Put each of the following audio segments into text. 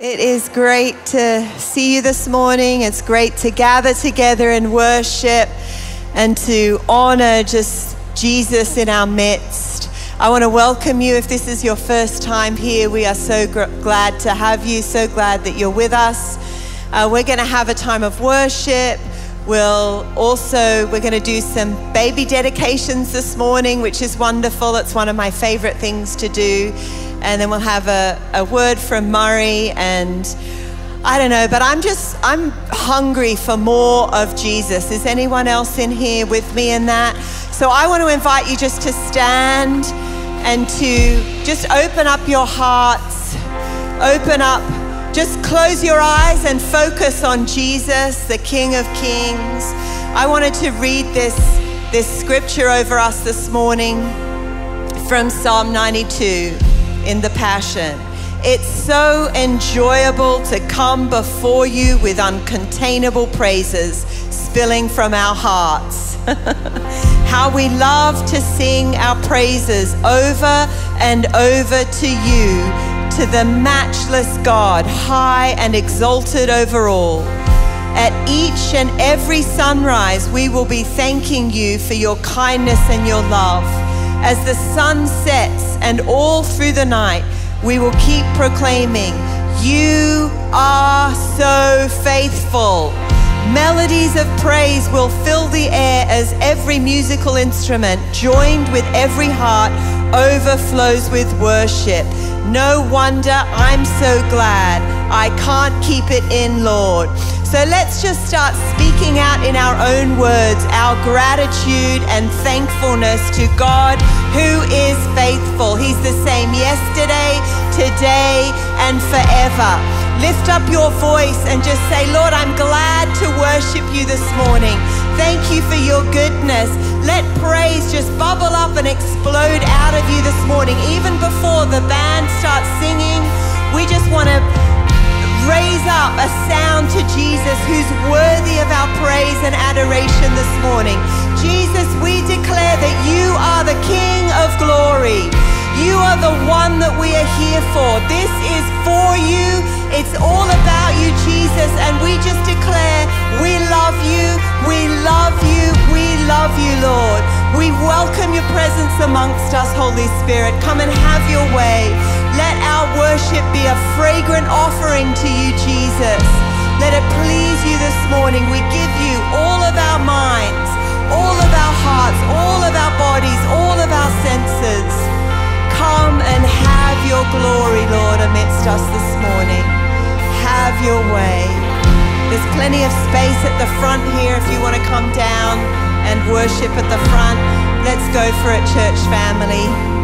It is great to see you this morning. It's great to gather together and worship and to honor just Jesus in our midst. I want to welcome you. If this is your first time here, we are so gr- glad to have you, so glad that you're with us. Uh, we're going to have a time of worship. We'll also, we're going to do some baby dedications this morning, which is wonderful. It's one of my favorite things to do. And then we'll have a, a word from Murray and I don't know, but I'm just, I'm hungry for more of Jesus. Is anyone else in here with me in that? So I want to invite you just to stand and to just open up your hearts, open up just close your eyes and focus on Jesus, the King of Kings. I wanted to read this, this scripture over us this morning from Psalm 92 in the Passion. It's so enjoyable to come before you with uncontainable praises spilling from our hearts. How we love to sing our praises over and over to you to the matchless God, high and exalted over all. At each and every sunrise, we will be thanking you for your kindness and your love. As the sun sets and all through the night, we will keep proclaiming, You are so faithful. Melodies of praise will fill the air as every musical instrument, joined with every heart, overflows with worship. No wonder I'm so glad I can't keep it in, Lord. So let's just start speaking out in our own words our gratitude and thankfulness to God who is faithful. He's the same yesterday, today, and forever. Lift up your voice and just say, Lord, I'm glad to worship you this morning. Thank you for your goodness. Let praise just bubble up and explode out of you this morning. Even before the band starts singing, we just want to raise up a sound to Jesus who's worthy of our praise and adoration this morning. Jesus, we declare that you are the King of glory. You are the one that we are here for. This is for you. It's all about you, Jesus. And we just declare we love you. We love you. We love you, Lord. We welcome your presence amongst us, Holy Spirit. Come and have your way. Let our worship be a fragrant offering to you, Jesus. Let it please you this morning. We give you all of our minds, all of our hearts, all of our bodies, all of our senses. Come and have your glory, Lord, amidst us this morning. Have your way. There's plenty of space at the front here if you want to come down and worship at the front. Let's go for it, church family.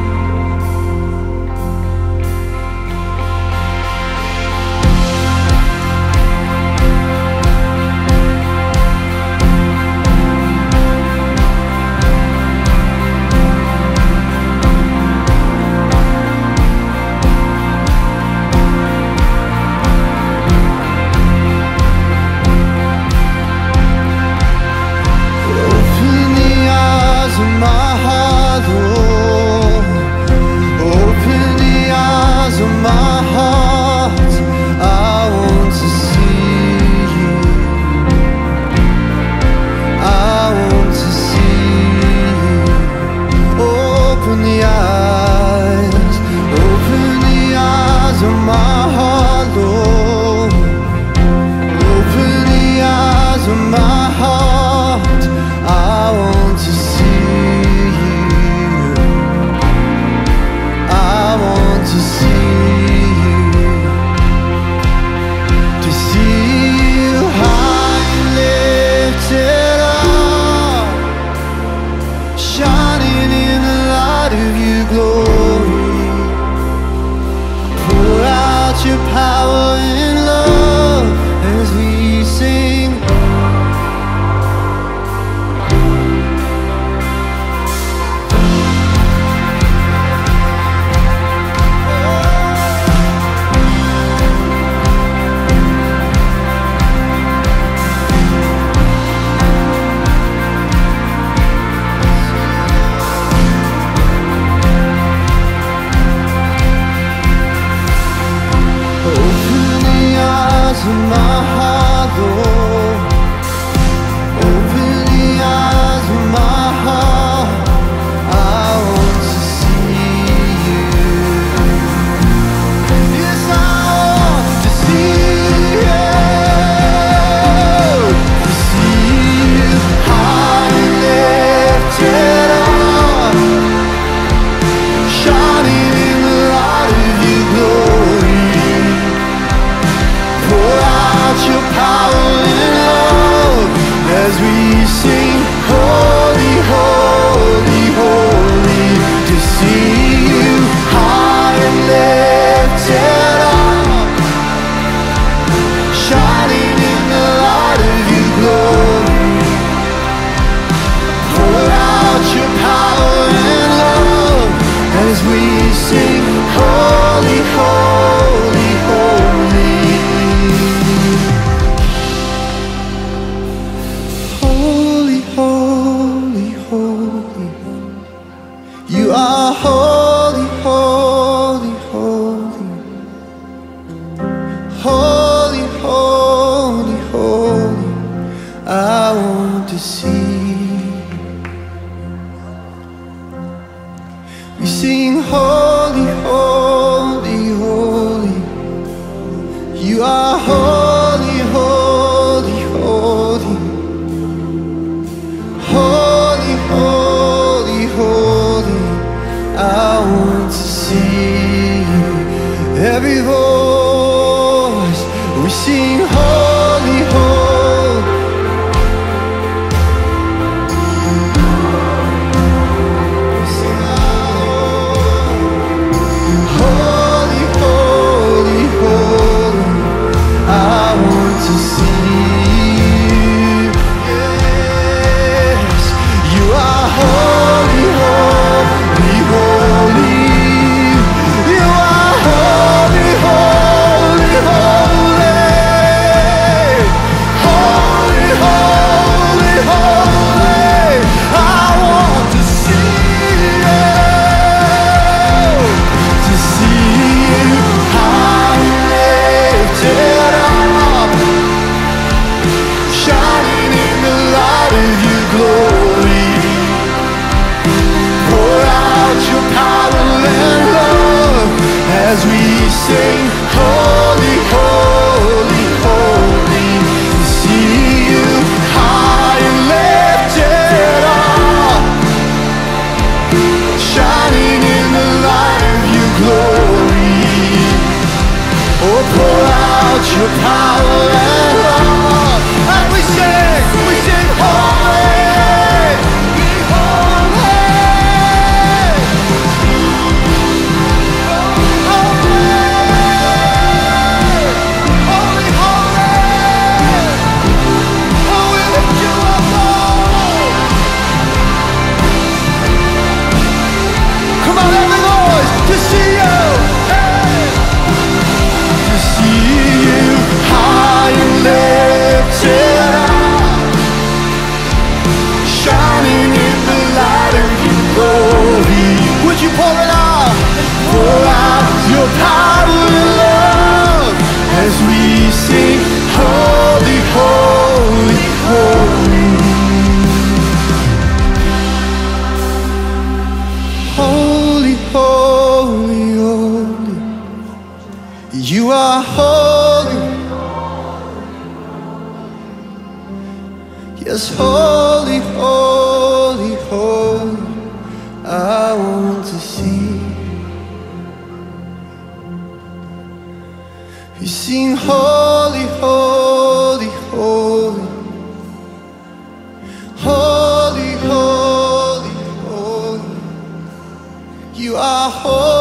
You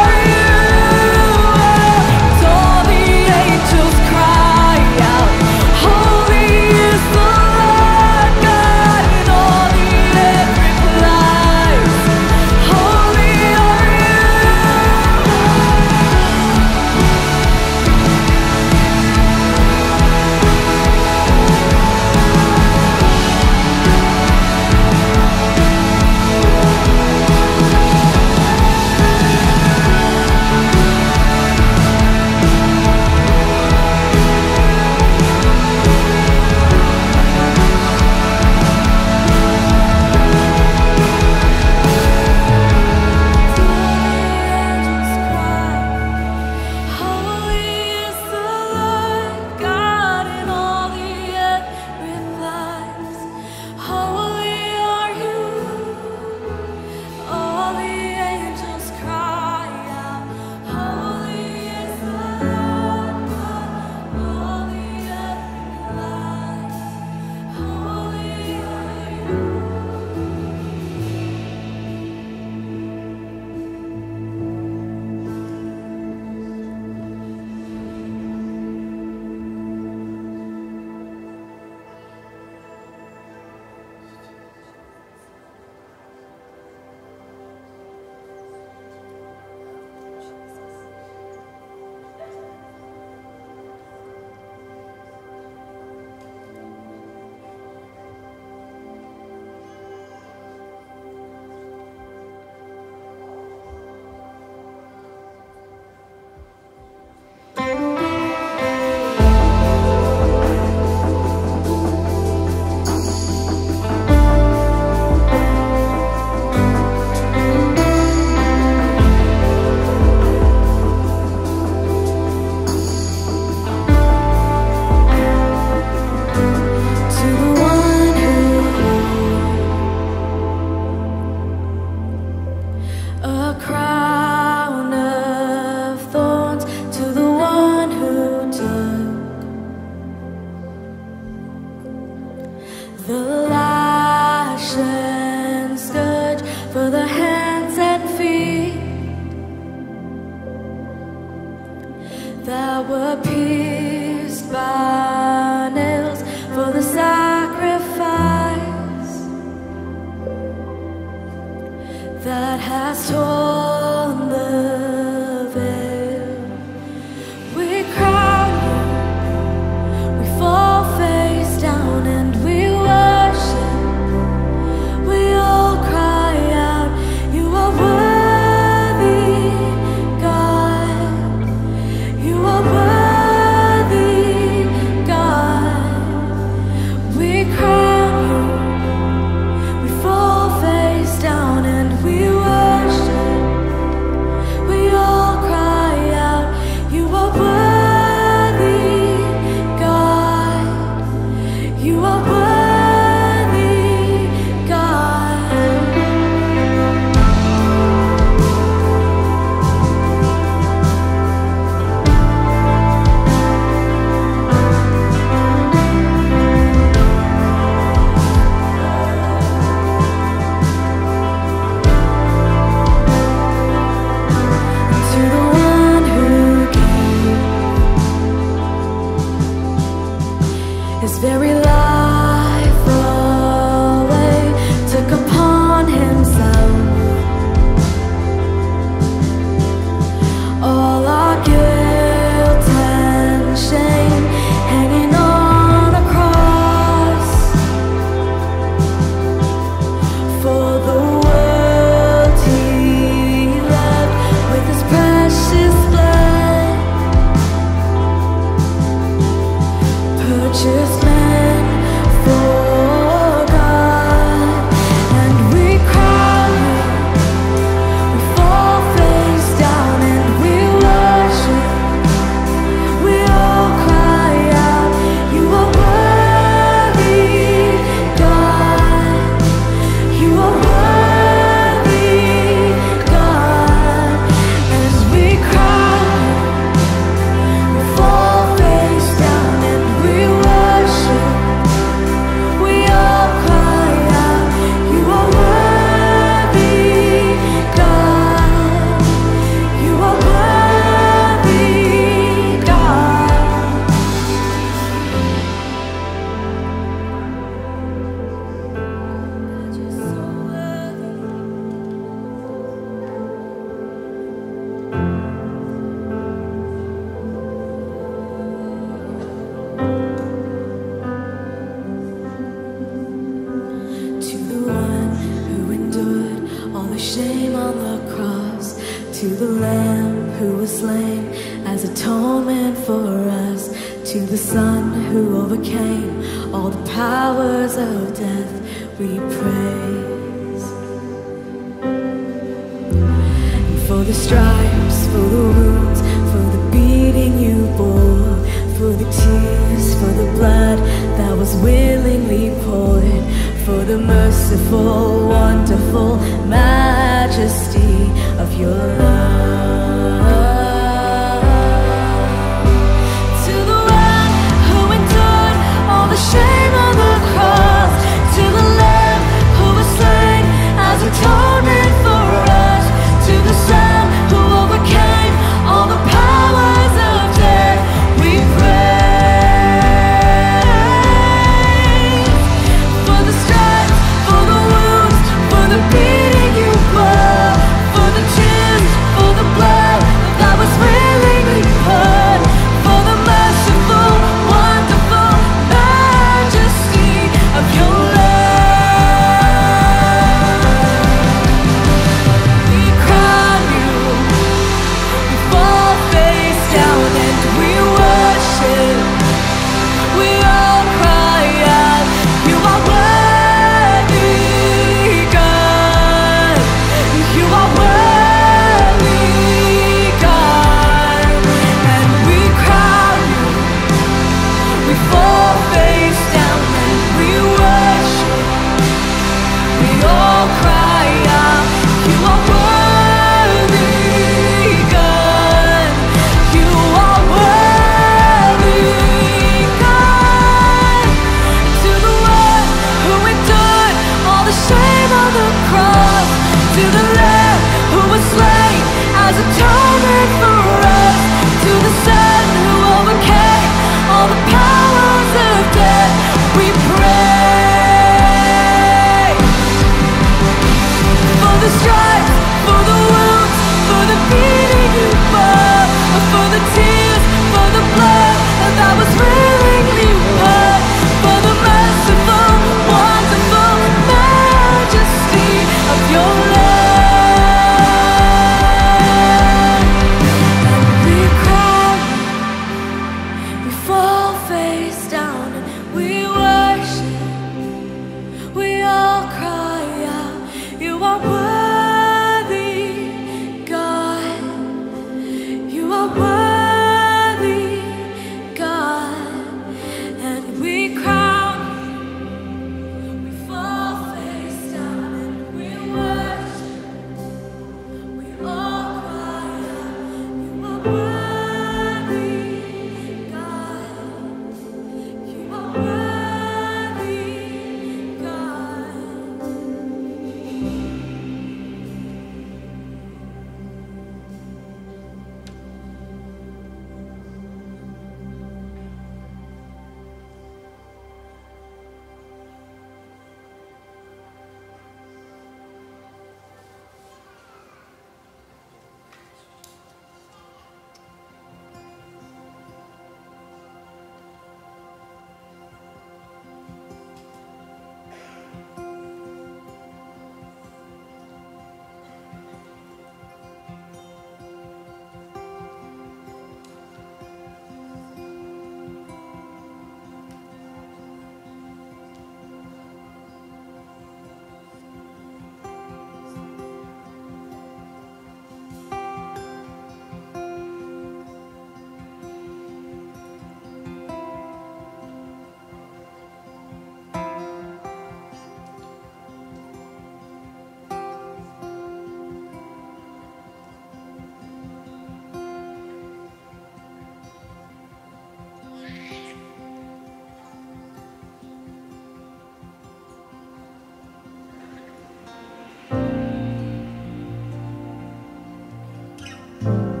It's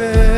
love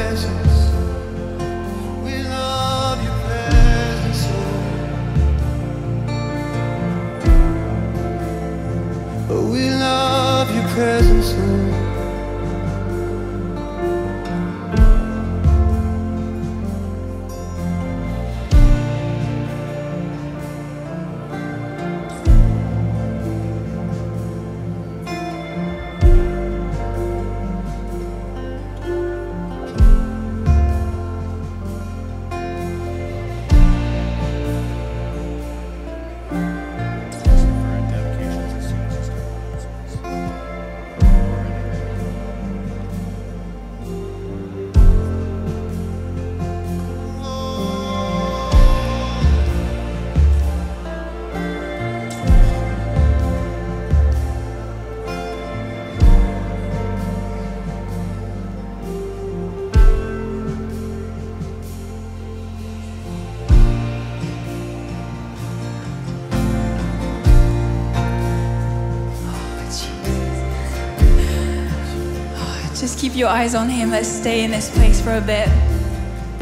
keep your eyes on Him. Let's stay in this place for a bit.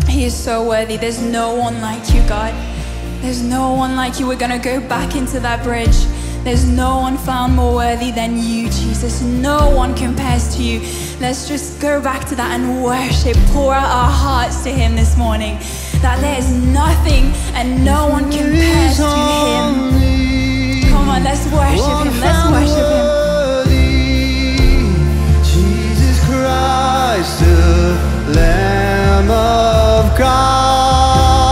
He is so worthy. There's no one like you, God. There's no one like you. We're going to go back into that bridge. There's no one found more worthy than you, Jesus. No one compares to you. Let's just go back to that and worship. Pour out our hearts to Him this morning. That there's nothing and no one compares to Him. Come on, let's worship Him. Let's worship Him. Christ, the Lamb of God.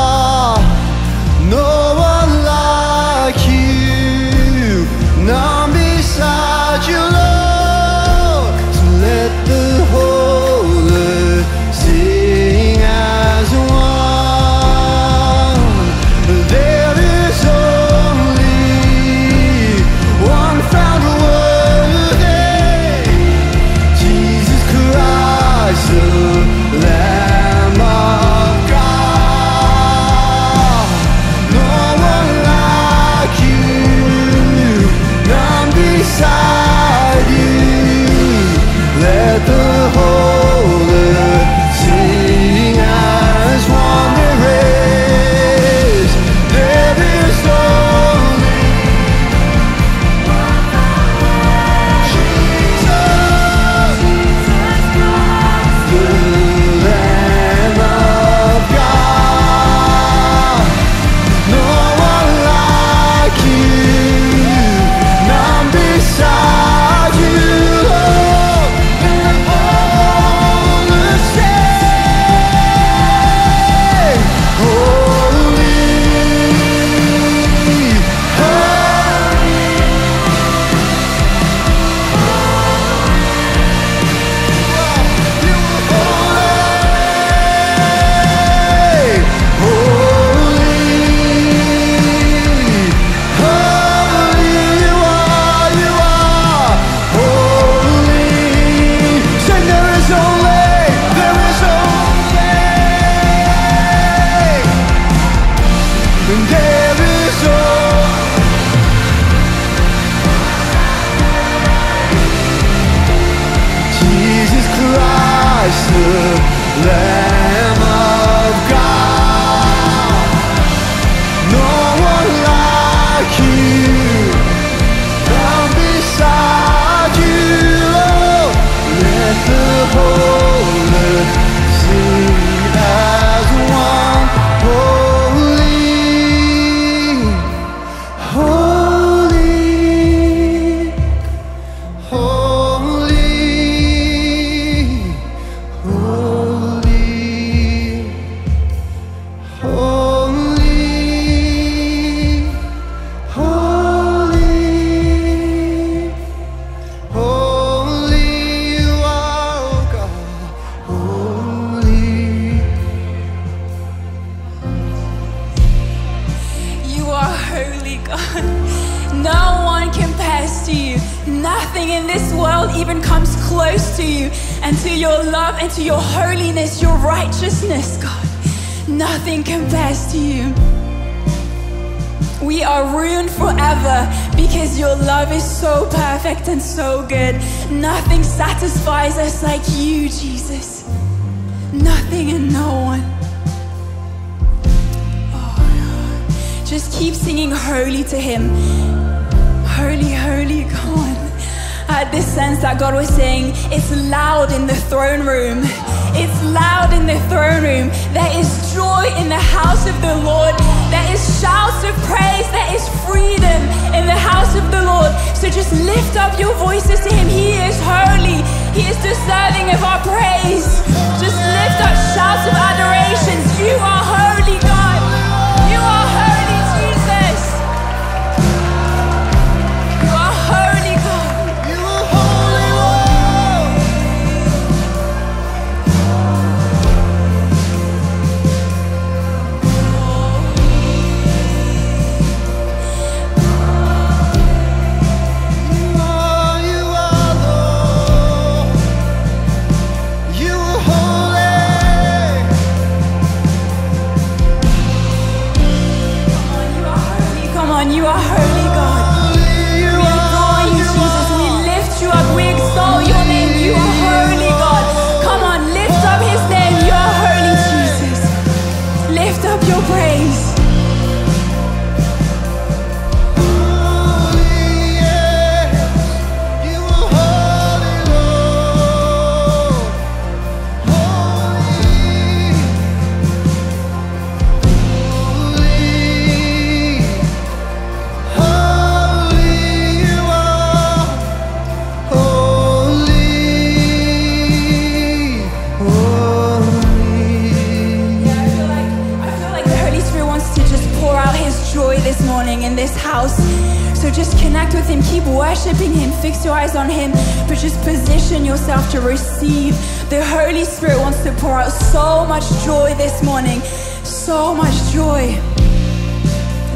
worshiping Him, fix your eyes on Him, but just position yourself to receive. The Holy Spirit wants to pour out so much joy this morning, so much joy.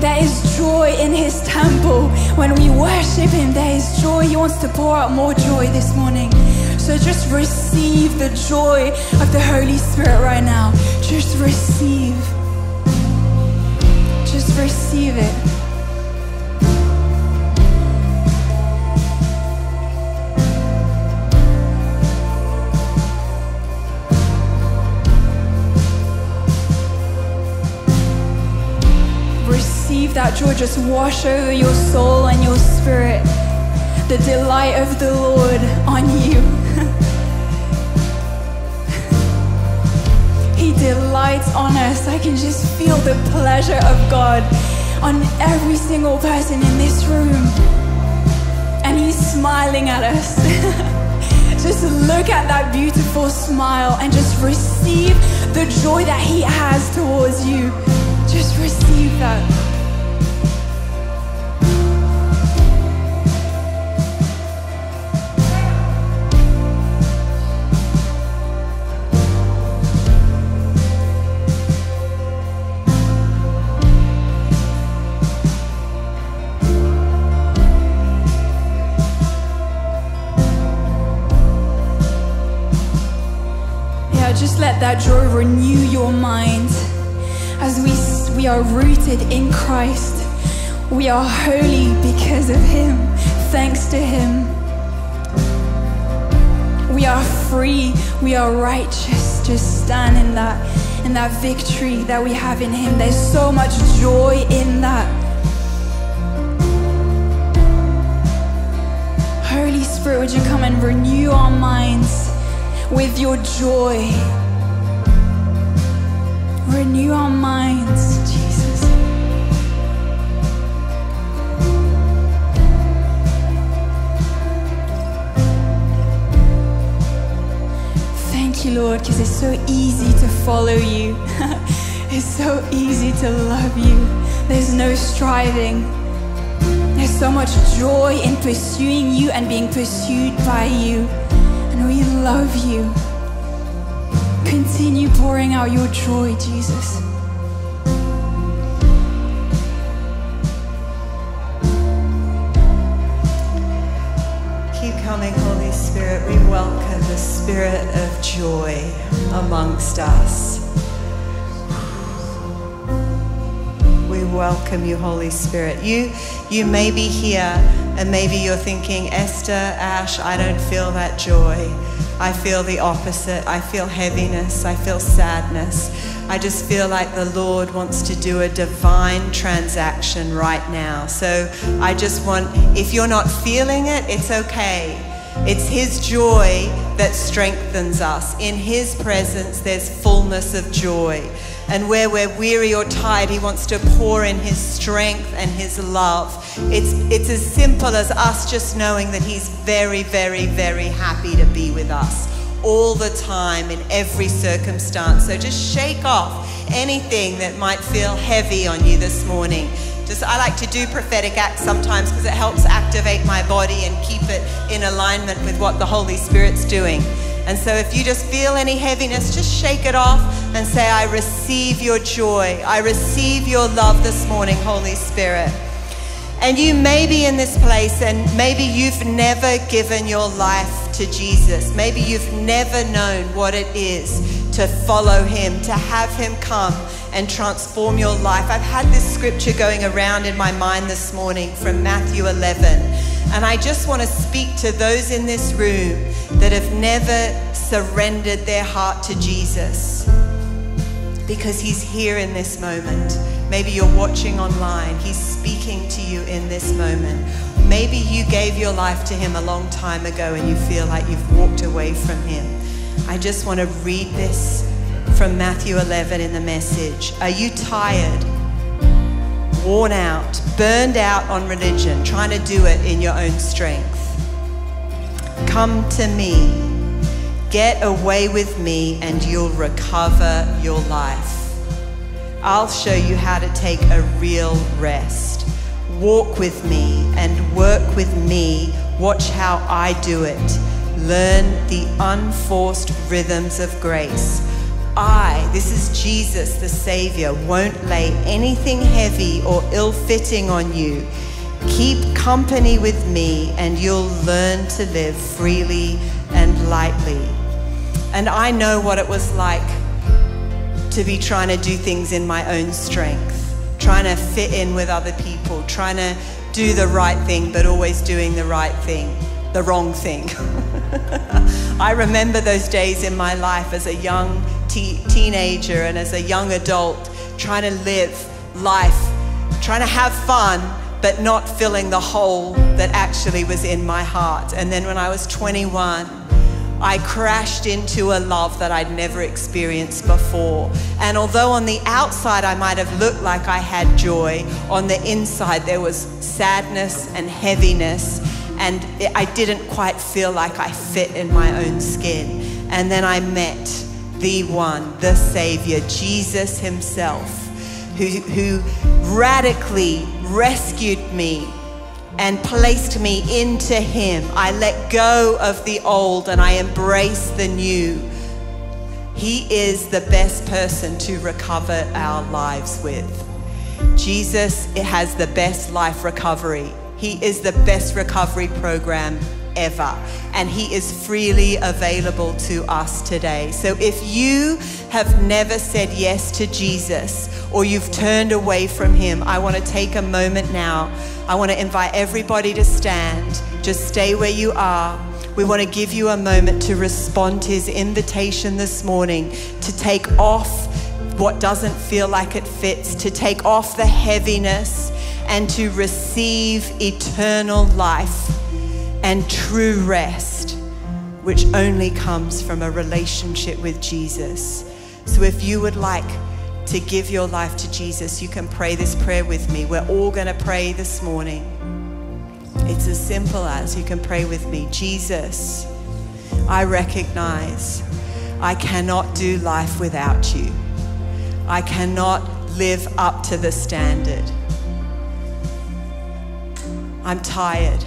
There is joy in His temple. When we worship Him, there is joy. He wants to pour out more joy this morning. So just receive the joy of the Holy Spirit right now. Just receive. Just receive it. believe that will just wash over your soul and your spirit the delight of the Lord on you. he delights on us. I can just feel the pleasure of God on every single person in this room. And He's smiling at us. just look at that beautiful smile and just receive the joy that He has towards you. Just receive that. purge renew your mind. As we, we are rooted in Christ, we are holy because of Him, thanks to Him. We are free, we are righteous. Just stand in that, in that victory that we have in Him. There's so much joy in that. Holy Spirit, would you come and renew our minds with your joy? Renew our minds, Jesus. Thank you, Lord, because it's so easy to follow you. it's so easy to love you. There's no striving. There's so much joy in pursuing you and being pursued by you. And we love you. Continue pouring out your joy, Jesus. Keep coming, Holy Spirit. We welcome the spirit of joy amongst us. We welcome you, Holy Spirit. You, you may be here and maybe you're thinking, Esther, Ash, I don't feel that joy. I feel the opposite. I feel heaviness. I feel sadness. I just feel like the Lord wants to do a divine transaction right now. So I just want, if you're not feeling it, it's okay. It's His joy that strengthens us. In His presence, there's fullness of joy. And where we're weary or tired, He wants to pour in His strength and His love. It's, it's as simple as us just knowing that He's very, very, very happy to be with us all the time in every circumstance. So just shake off anything that might feel heavy on you this morning. Just I like to do prophetic acts sometimes because it helps activate my body and keep it in alignment with what the Holy Spirit's doing. And so if you just feel any heaviness, just shake it off and say, I receive your joy. I receive your love this morning, Holy Spirit. And you may be in this place and maybe you've never given your life to Jesus. Maybe you've never known what it is to follow him, to have him come and transform your life. I've had this scripture going around in my mind this morning from Matthew 11. And I just want to speak to those in this room that have never surrendered their heart to Jesus because he's here in this moment. Maybe you're watching online. He's speaking to you in this moment. Maybe you gave your life to him a long time ago and you feel like you've walked away from him. I just want to read this from Matthew 11 in the message. Are you tired, worn out, burned out on religion, trying to do it in your own strength? Come to me. Get away with me and you'll recover your life. I'll show you how to take a real rest. Walk with me and work with me. Watch how I do it. Learn the unforced rhythms of grace. I, this is Jesus the Savior, won't lay anything heavy or ill fitting on you. Keep company with me and you'll learn to live freely and lightly. And I know what it was like to be trying to do things in my own strength, trying to fit in with other people, trying to do the right thing, but always doing the right thing, the wrong thing. I remember those days in my life as a young te- teenager and as a young adult, trying to live life, trying to have fun, but not filling the hole that actually was in my heart. And then when I was 21, I crashed into a love that I'd never experienced before. And although on the outside I might have looked like I had joy, on the inside there was sadness and heaviness, and I didn't quite feel like I fit in my own skin. And then I met the one, the Savior, Jesus Himself, who, who radically rescued me and placed me into Him. I let go of the old and I embrace the new. He is the best person to recover our lives with. Jesus has the best life recovery. He is the best recovery program ever. And He is freely available to us today. So if you have never said yes to Jesus or you've turned away from Him, I want to take a moment now. I want to invite everybody to stand. Just stay where you are. We want to give you a moment to respond to his invitation this morning to take off what doesn't feel like it fits, to take off the heaviness and to receive eternal life and true rest, which only comes from a relationship with Jesus. So if you would like to give your life to Jesus, you can pray this prayer with me. We're all going to pray this morning. It's as simple as you can pray with me Jesus, I recognize I cannot do life without you. I cannot live up to the standard. I'm tired,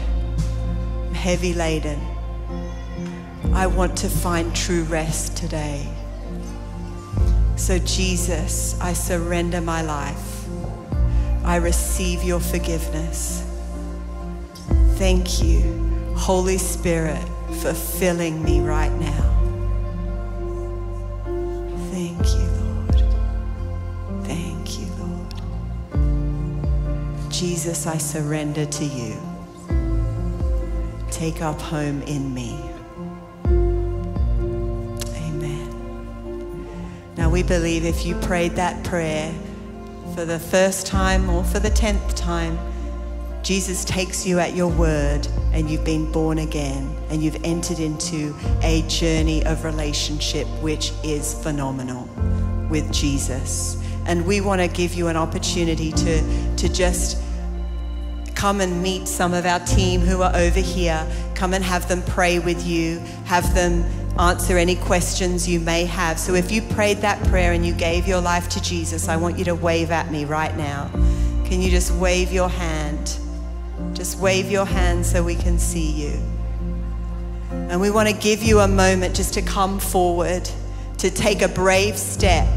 heavy laden. I want to find true rest today. So, Jesus, I surrender my life. I receive your forgiveness. Thank you, Holy Spirit, for filling me right now. Thank you, Lord. Thank you, Lord. Jesus, I surrender to you. Take up home in me. Amen. Now, we believe if you prayed that prayer for the first time or for the tenth time, Jesus takes you at your word and you've been born again and you've entered into a journey of relationship which is phenomenal with Jesus. And we want to give you an opportunity to, to just come and meet some of our team who are over here. Come and have them pray with you, have them answer any questions you may have. So if you prayed that prayer and you gave your life to Jesus, I want you to wave at me right now. Can you just wave your hand? Just wave your hand so we can see you. And we want to give you a moment just to come forward, to take a brave step.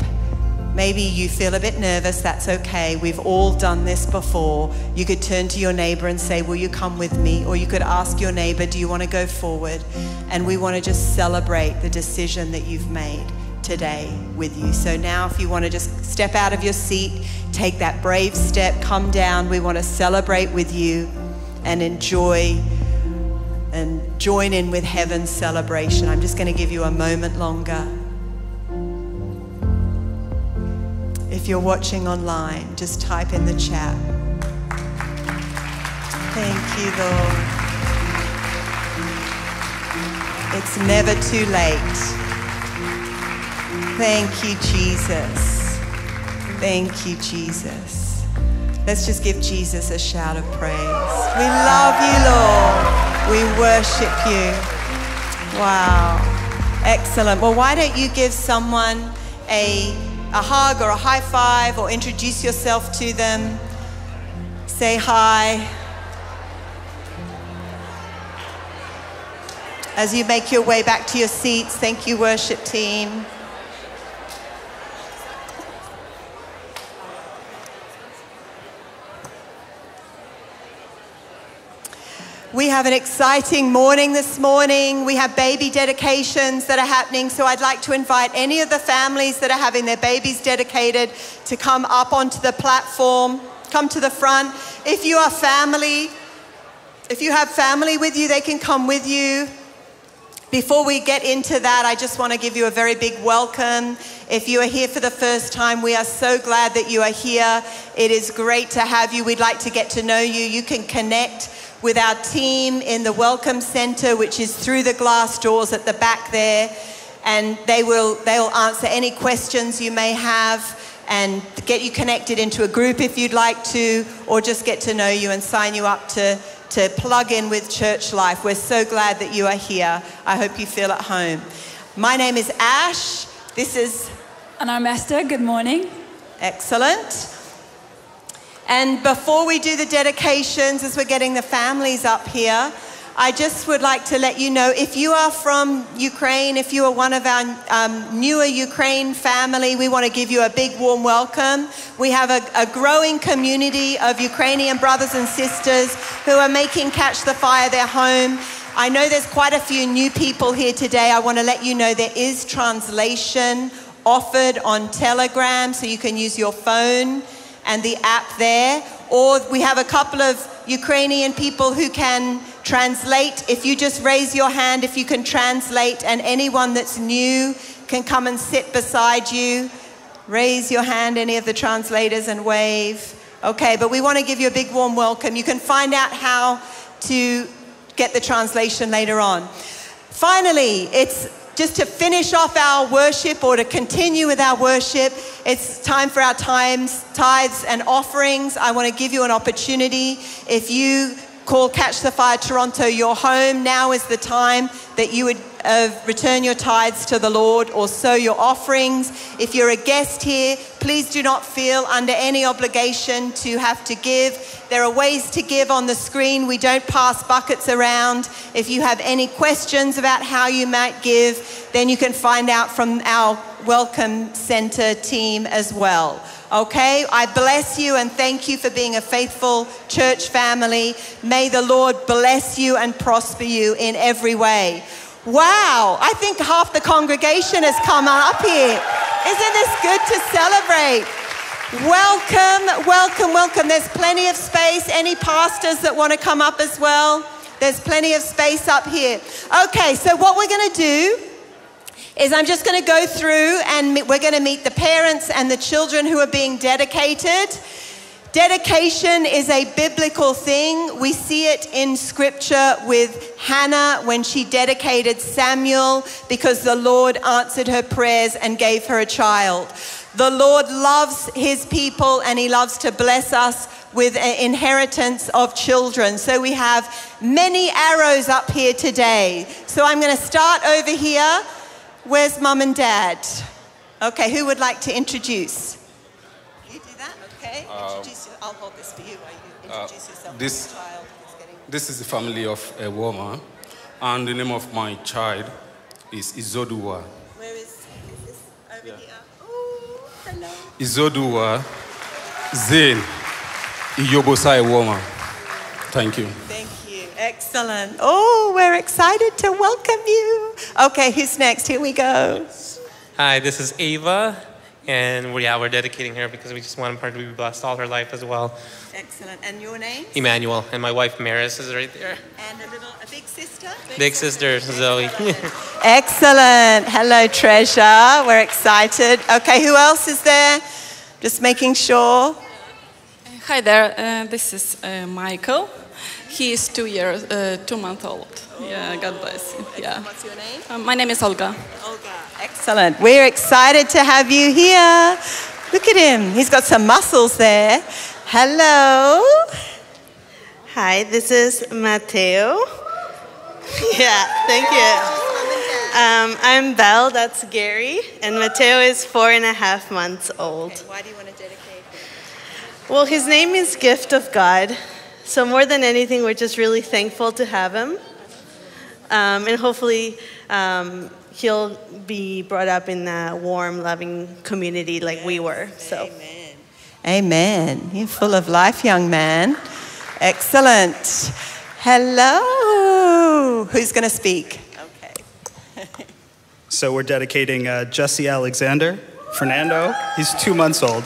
Maybe you feel a bit nervous, that's okay. We've all done this before. You could turn to your neighbor and say, Will you come with me? Or you could ask your neighbor, Do you want to go forward? And we want to just celebrate the decision that you've made today with you. So now, if you want to just step out of your seat, take that brave step, come down. We want to celebrate with you and enjoy and join in with heaven's celebration. I'm just going to give you a moment longer. If you're watching online, just type in the chat. Thank you, Lord. It's never too late. Thank you, Jesus. Thank you, Jesus. Let's just give Jesus a shout of praise. We love you, Lord. We worship you. Wow. Excellent. Well, why don't you give someone a, a hug or a high five or introduce yourself to them? Say hi. As you make your way back to your seats, thank you, worship team. We have an exciting morning this morning. We have baby dedications that are happening. So I'd like to invite any of the families that are having their babies dedicated to come up onto the platform, come to the front. If you are family, if you have family with you, they can come with you. Before we get into that, I just want to give you a very big welcome. If you are here for the first time, we are so glad that you are here. It is great to have you. We'd like to get to know you. You can connect with our team in the Welcome Center, which is through the glass doors at the back there. And they will, they will answer any questions you may have and get you connected into a group if you'd like to, or just get to know you and sign you up to, to plug in with church life. We're so glad that you are here. I hope you feel at home. My name is Ash. This is. And I'm Esther. Good morning. Excellent. And before we do the dedications, as we're getting the families up here, I just would like to let you know if you are from Ukraine, if you are one of our um, newer Ukraine family, we want to give you a big warm welcome. We have a, a, growing community of Ukrainian brothers and sisters who are making Catch the Fire their home. I know there's quite a few new people here today. I want to let you know there is translation offered on Telegram, so you can use your phone and the app there. Or we have a couple of Ukrainian people who can translate. If you just raise your hand, if you can translate, and anyone that's new can come and sit beside you. Raise your hand, any of the translators, and wave. Okay, but we want to give you a big warm welcome. You can find out how to get the translation later on. Finally, it's just to finish off our worship or to continue with our worship. It's time for our times, tithes and offerings. I want to give you an opportunity. If you call Catch the Fire Toronto your home, now is the time that you would uh, return your tithes to the Lord or sow your offerings. If you're a guest here, please do not feel under any obligation to have to give. There are ways to give on the screen. We don't pass buckets around. If you have any questions about how you might give, then you can find out from our Welcome Center team as well. Okay, I bless you and thank you for being a faithful church family. May the Lord bless you and prosper you in every way. Wow, I think half the congregation has come up here. Isn't this good to celebrate? Welcome, welcome, welcome. There's plenty of space. Any pastors that want to come up as well? There's plenty of space up here. Okay, so what we're going to do is I'm just going to go through and we're going to meet the parents and the children who are being dedicated. Dedication is a biblical thing. We see it in scripture with Hannah when she dedicated Samuel because the Lord answered her prayers and gave her a child. The Lord loves his people and he loves to bless us with an inheritance of children. So we have many arrows up here today. So I'm going to start over here Where's mum and dad? Okay, who would like to introduce? You do that, okay? Um, introduce, I'll hold this for you while you uh, introduce yourself. this- child who's getting- This is the family of a woman, and the name of my child is Izodua. Where is, is this? Over here. Oh, hello. Izodua Zain Iyobosai woman. Thank you. Thank you. Excellent. Oh, we're excited to welcome you. Okay, who's next? Here we go. Hi, this is Ava, and we, yeah, we're dedicating her because we just want her to be blessed all her life as well. Excellent. And your name? Emmanuel, and my wife Maris is right there. And a little, a big sister? Big sister Zoe. Excellent. Hello, Treasure. We're excited. Okay, who else is there? Just making sure. Hi there, uh, this is uh, Michael. He is two years, uh, two months old. Yeah, God bless him. Yeah. What's your name? Uh, my name is Olga. Olga. Excellent. We're excited to have you here. Look at him. He's got some muscles there. Hello. Hi, this is Mateo. Yeah, thank you. Um, I'm Belle, that's Gary, and Mateo is four and a half months old. Why do you want to dedicate? Well, his name is Gift of God, so more than anything, we're just really thankful to have him. Um, and hopefully, um, he'll be brought up in a warm, loving community like we were. So. Amen. Amen. You're full of life, young man. Excellent. Hello. Who's going to speak? Okay. So we're dedicating uh, Jesse Alexander, Fernando. He's two months old.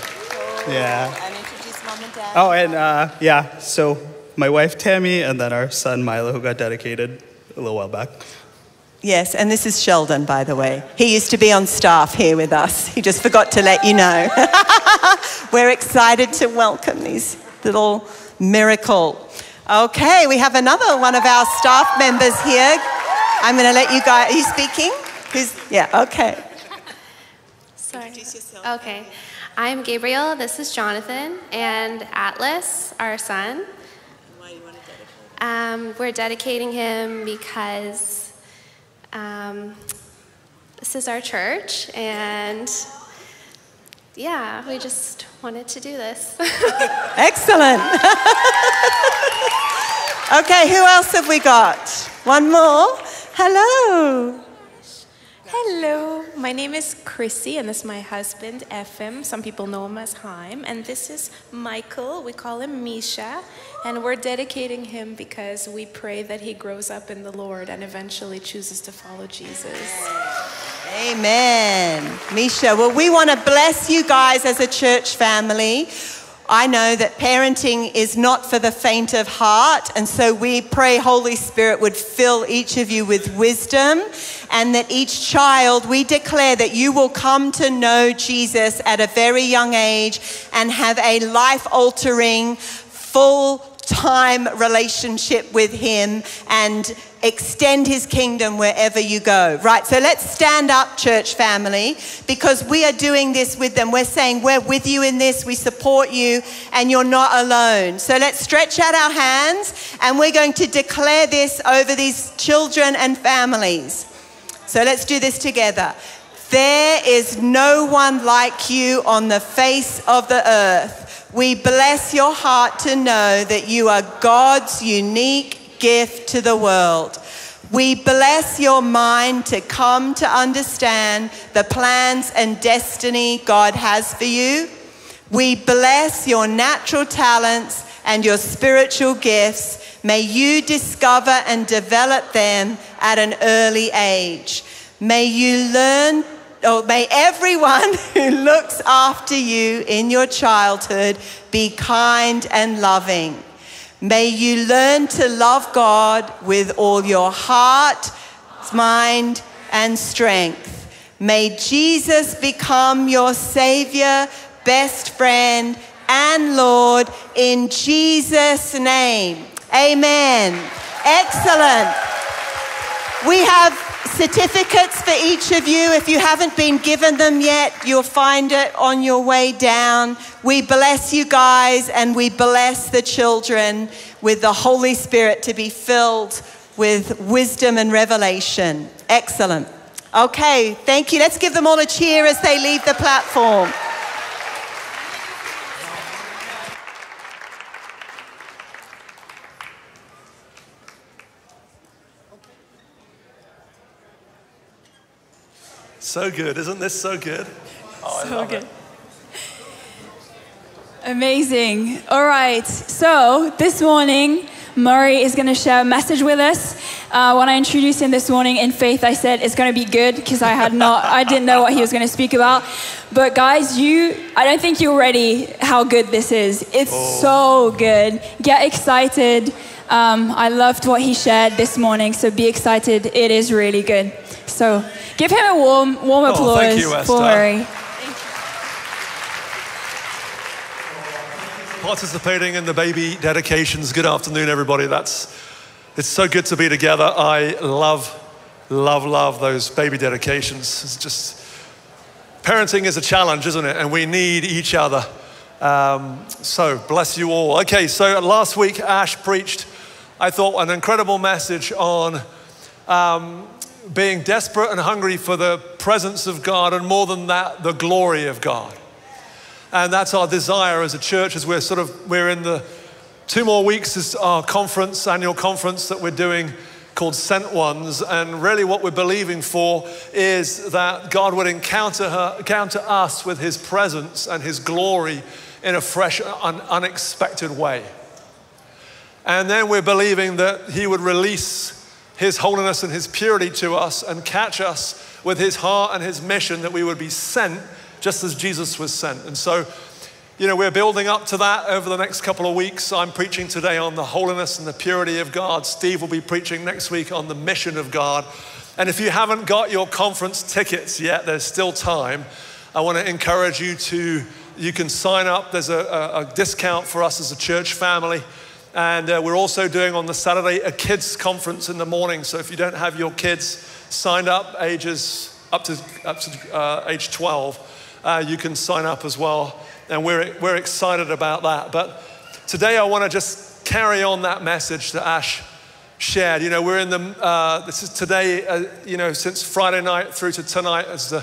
Yeah. And introduce mom and dad. Oh, and uh, yeah, so my wife Tammy, and then our son Milo, who got dedicated a little while back. Yes, and this is Sheldon, by the way. He used to be on staff here with us. He just forgot to let you know. We're excited to welcome these little miracle. Okay, we have another one of our staff members here. I'm going to let you guys. Are you speaking? Who's? Yeah. Okay. Sorry. Introduce yourself. Okay. I'm Gabriel. This is Jonathan. And Atlas, our son. Um, we're dedicating him because um, this is our church. And yeah, we just wanted to do this. Excellent. okay, who else have we got? One more. Hello. Hello, my name is Chrissy, and this is my husband, Efim. Some people know him as Haim. And this is Michael. We call him Misha. And we're dedicating him because we pray that he grows up in the Lord and eventually chooses to follow Jesus. Amen. Misha, well, we want to bless you guys as a church family. I know that parenting is not for the faint of heart. And so we pray, Holy Spirit would fill each of you with wisdom and that each child, we declare that you will come to know Jesus at a very young age and have a life altering, full time relationship with Him and extend His kingdom wherever you go. Right, so let's stand up, church family, because we are doing this with them. We're saying we're with you in this, we support you, and you're not alone. So let's stretch out our hands and we're going to declare this over these children and families. So let's do this together. There is no one like you on the face of the earth. We bless your heart to know that you are God's unique gift to the world. We bless your mind to come to understand the plans and destiny God has for you. We bless your natural talents and your spiritual gifts. May you discover and develop them at an early age. May you learn or may everyone who looks after you in your childhood be kind and loving. May you learn to love God with all your heart, mind, and strength. May Jesus become your Savior, best friend, and Lord in Jesus' name. Amen. Excellent. We have certificates for each of you. If you haven't been given them yet, you'll find it on your way down. We bless you guys and we bless the children with the Holy Spirit to be filled with wisdom and revelation. Excellent. Okay, thank you. Let's give them all a cheer as they leave the platform. So good, isn't this so good? Oh, So good. it. Amazing. All right. So this morning, Murray is going to share a message with us. Uh, when I introduced him this morning in faith, I said it's going to be good because I had not, I didn't know what he was going to speak about. But guys, you, I don't think you're ready how good this is. It's so good. Get excited. Um, I loved what he shared this morning, so be excited. It is really good. So give him a warm, warm Oh, applause thank you, for Esther. Murray. Participating in the baby dedications. Good afternoon, everybody. That's it's so good to be together. I love, love, love those baby dedications. It's just parenting is a challenge, isn't it? And we need each other. Um, so bless you all. Okay, so last week Ash preached, I thought, an incredible message on um, being desperate and hungry for the presence of God, and more than that, the glory of God. And that's our desire as a church as we're sort of, we're in the two more weeks is our conference, annual conference that we're doing called Sent Ones. And really what we're believing for is that God would encounter, her, encounter us with his presence and his glory in a fresh, un, unexpected way. And then we're believing that he would release his holiness and his purity to us and catch us with his heart and his mission that we would be sent just as Jesus was sent. And so, you know, we're building up to that over the next couple of weeks. I'm preaching today on the holiness and the purity of God. Steve will be preaching next week on the mission of God. And if you haven't got your conference tickets yet, there's still time. I want to encourage you to, you can sign up. There's a, a, a discount for us as a church family. And uh, we're also doing on the Saturday a kids conference in the morning. So if you don't have your kids signed up, ages up to, up to uh, age 12, uh, you can sign up as well. And we're, we're excited about that. But today I want to just carry on that message that Ash shared. You know, we're in the, uh, this is today, uh, you know, since Friday night through to tonight is the,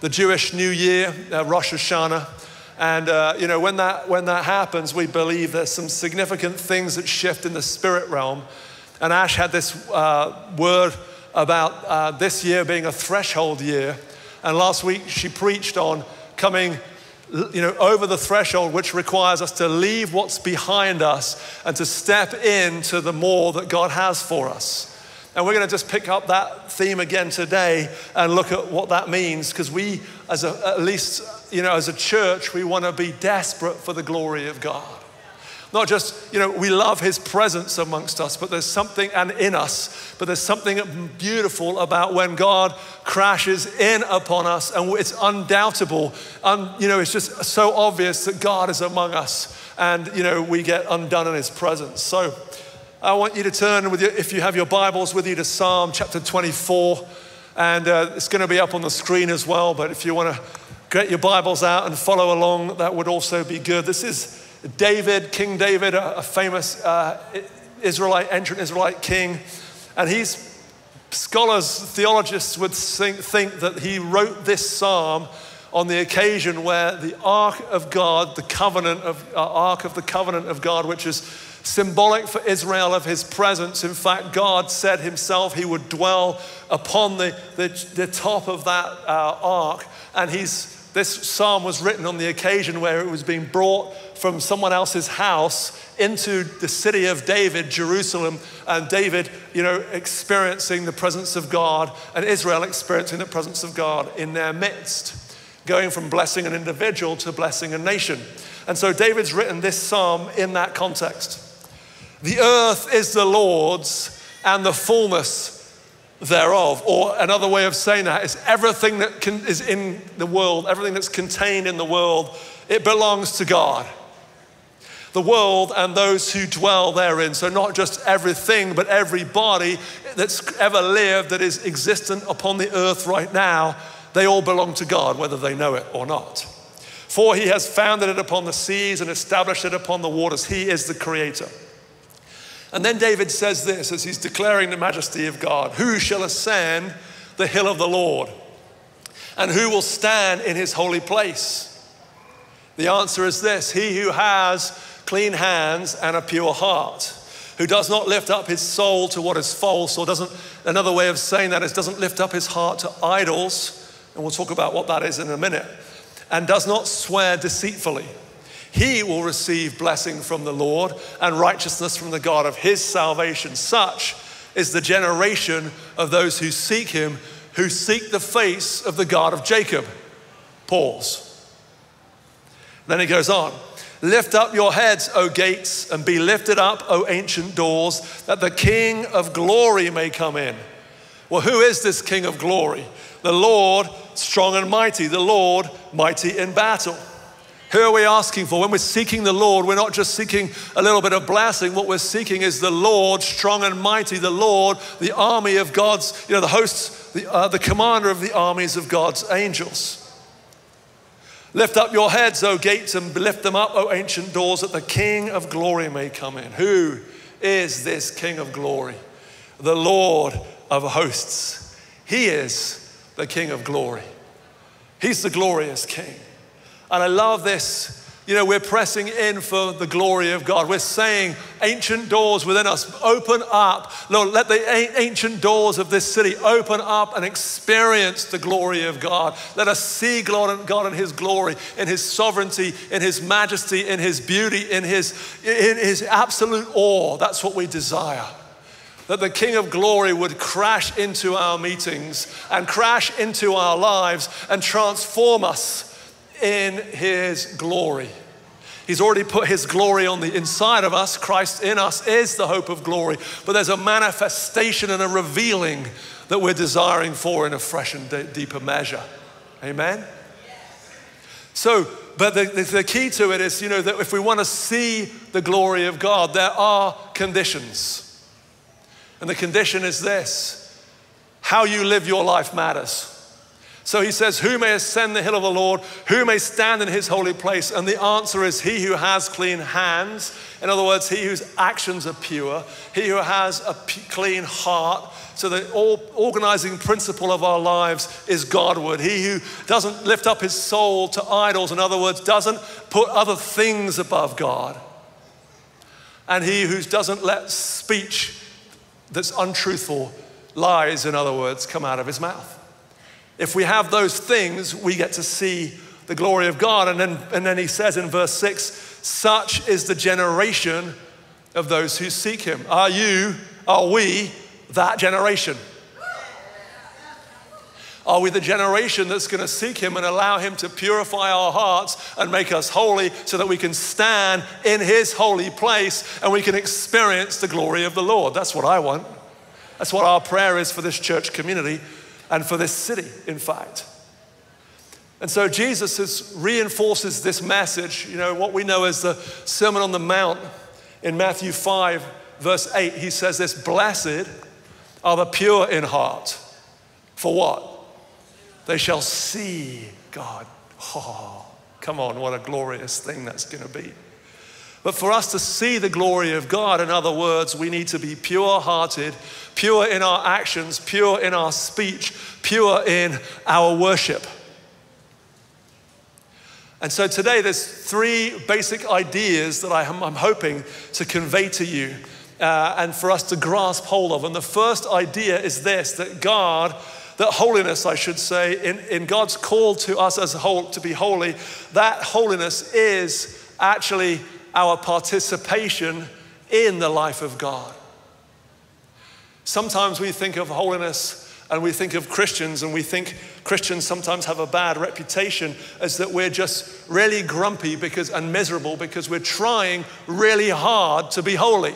the Jewish New Year, uh, Rosh Hashanah. And, uh, you know, when that, when that happens, we believe there's some significant things that shift in the spirit realm. And Ash had this uh, word about uh, this year being a threshold year. And last week she preached on coming you know, over the threshold, which requires us to leave what's behind us and to step into the more that God has for us. And we're going to just pick up that theme again today and look at what that means because we, as a, at least, you know, as a church, we want to be desperate for the glory of God. Not just, you know, we love his presence amongst us, but there's something, and in us, but there's something beautiful about when God crashes in upon us, and it's undoubtable. Un, you know, it's just so obvious that God is among us, and, you know, we get undone in his presence. So I want you to turn, with if you have your Bibles with you, to Psalm chapter 24, and uh, it's going to be up on the screen as well, but if you want to get your Bibles out and follow along, that would also be good. This is David, King David, a, a famous uh, Israelite, ancient Israelite king. And he's, scholars, theologists would think, think that he wrote this psalm on the occasion where the Ark of God, the covenant of, uh, Ark of the covenant of God, which is symbolic for Israel of his presence. In fact, God said himself he would dwell upon the, the, the top of that uh, ark. And he's, this psalm was written on the occasion where it was being brought from someone else's house into the city of David, Jerusalem, and David, you know, experiencing the presence of God, and Israel experiencing the presence of God in their midst, going from blessing an individual to blessing a nation. And so David's written this psalm in that context. The earth is the Lord's and the fullness thereof. Or another way of saying that is everything that can, is in the world, everything that's contained in the world, it belongs to God the world and those who dwell therein. So, not just everything, but every body that's ever lived that is existent upon the earth right now, they all belong to God, whether they know it or not. For he has founded it upon the seas and established it upon the waters. He is the creator. And then David says this as he's declaring the majesty of God Who shall ascend the hill of the Lord? And who will stand in his holy place? The answer is this He who has clean hands and a pure heart, who does not lift up his soul to what is false, or doesn't, another way of saying that is doesn't lift up his heart to idols, and we'll talk about what that is in a minute, and does not swear deceitfully. He will receive blessing from the Lord and righteousness from the God of his salvation. Such is the generation of those who seek him, who seek the face of the God of Jacob. Pause. Then he goes on. Lift up your heads, O gates, and be lifted up, O ancient doors, that the King of glory may come in. Well, who is this King of glory? The Lord, strong and mighty, the Lord, mighty in battle. Who are we asking for? When we're seeking the Lord, we're not just seeking a little bit of blessing. What we're seeking is the Lord, strong and mighty, the Lord, the army of God's, you know, the hosts, the, uh, the commander of the armies of God's angels. Lift up your heads, O gates, and lift them up, O ancient doors, that the King of glory may come in. Who is this King of glory? The Lord of hosts. He is the King of glory. He's the glorious King. And I love this you know, we're pressing in for the glory of God. We're saying, ancient doors within us, open up. Lord, let the ancient doors of this city open up and experience the glory of God. Let us see God in His glory, in His sovereignty, in His majesty, in His beauty, in His, in His absolute awe. That's what we desire that the King of Glory would crash into our meetings and crash into our lives and transform us in his glory. He's already put his glory on the inside of us. Christ in us is the hope of glory. But there's a manifestation and a revealing that we're desiring for in a fresh and deeper measure. Amen? So, but the, the, the, key to it is, you know, that if we want to see the glory of God, there are conditions. And the condition is this how you live your life matters. So he says, Who may ascend the hill of the Lord? Who may stand in his holy place? And the answer is, He who has clean hands. In other words, he whose actions are pure, he who has a clean heart. So the all organizing principle of our lives is Godward. He who doesn't lift up his soul to idols, in other words, doesn't put other things above God. And he who doesn't let speech that's untruthful, lies, in other words, come out of his mouth. If we have those things, we get to see the glory of God. And then, and then he says in verse 6 such is the generation of those who seek him. Are you, are we that generation? Are we the generation that's going to seek Him and allow Him to purify our hearts and make us holy so that we can stand in His holy place and we can experience the glory of the Lord? That's what I want. That's what our prayer is for this church community and for this city, in fact. And so Jesus is, reinforces this message, you know, what we know as the Sermon on the Mount in Matthew 5, verse 8. He says this Blessed are the pure in heart. For what? They shall see God. Oh, come on, what a glorious thing that's going to be. But for us to see the glory of God, in other words, we need to be pure hearted, pure in our actions, pure in our speech, pure in our worship. And so today, there's three basic ideas that I am, I'm hoping to convey to you uh, and for us to grasp hold of. And the first idea is this that God, that holiness, I should say, in, in God's call to us as a whole to be holy, that holiness is actually our participation in the life of God. Sometimes we think of holiness and we think of Christians, and we think Christians sometimes have a bad reputation as that we're just really grumpy because, and miserable because we're trying really hard to be holy.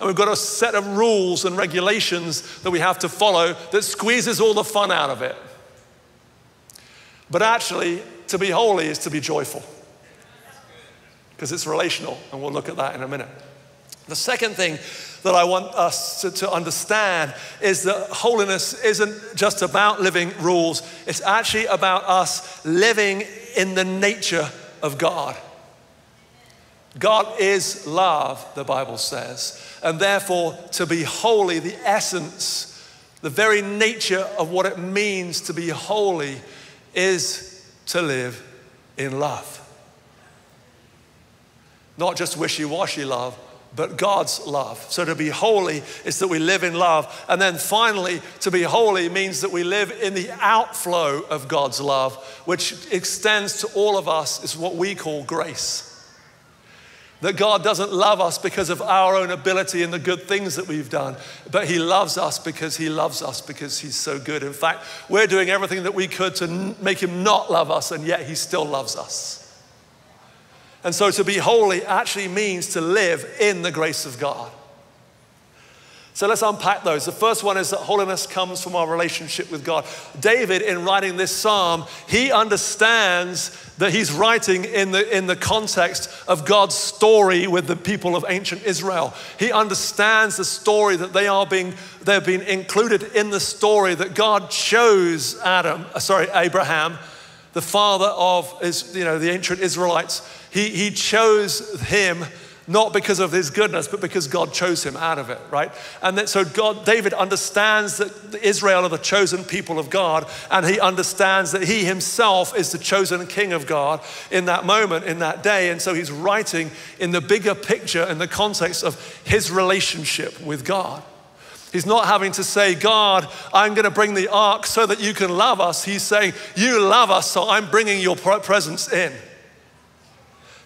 And we've got a set of rules and regulations that we have to follow that squeezes all the fun out of it. But actually, to be holy is to be joyful because it's relational, and we'll look at that in a minute. The second thing that I want us to, to, understand is that holiness isn't just about living rules, it's actually about us living in the nature of God. God is love, the Bible says, and therefore to be holy, the essence, the very nature of what it means to be holy is to live in love. Not just wishy washy love, but God's love. So to be holy is that we live in love. And then finally, to be holy means that we live in the outflow of God's love, which extends to all of us, is what we call grace. That God doesn't love us because of our own ability and the good things that we've done, but He loves us because He loves us because He's so good. In fact, we're doing everything that we could to make Him not love us, and yet He still loves us. And so to be holy actually means to live in the grace of God. So let's unpack those. The first one is that holiness comes from our relationship with God. David, in writing this psalm, he understands that he's writing in the, in the context of God's story with the people of ancient Israel. He understands the story that they are being, they're being included in the story that God chose Adam, uh, sorry, Abraham, the father of his, you know, the ancient Israelites he, he chose him not because of his goodness, but because God chose him out of it, right? And that, so God, David understands that Israel are the chosen people of God, and he understands that he himself is the chosen king of God in that moment, in that day. And so he's writing in the bigger picture, in the context of his relationship with God. He's not having to say, God, I'm going to bring the ark so that you can love us. He's saying, You love us, so I'm bringing your presence in.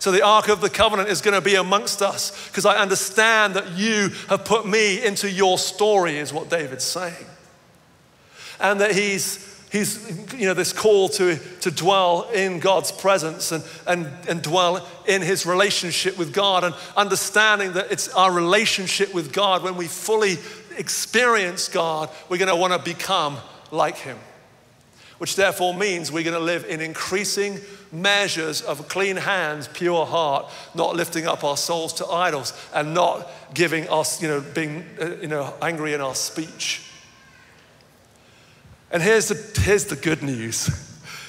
So the Ark of the Covenant is going to be amongst us because I understand that you have put me into your story, is what David's saying. And that he's, he's you know, this call to, to dwell in God's presence and, and, and dwell in his relationship with God and understanding that it's our relationship with God when we fully experience God, we're going to want to become like him which therefore means we're going to live in increasing measures of clean hands, pure heart, not lifting up our souls to idols, and not giving us, you know, being, uh, you know, angry in our speech. And here's the, here's the good news.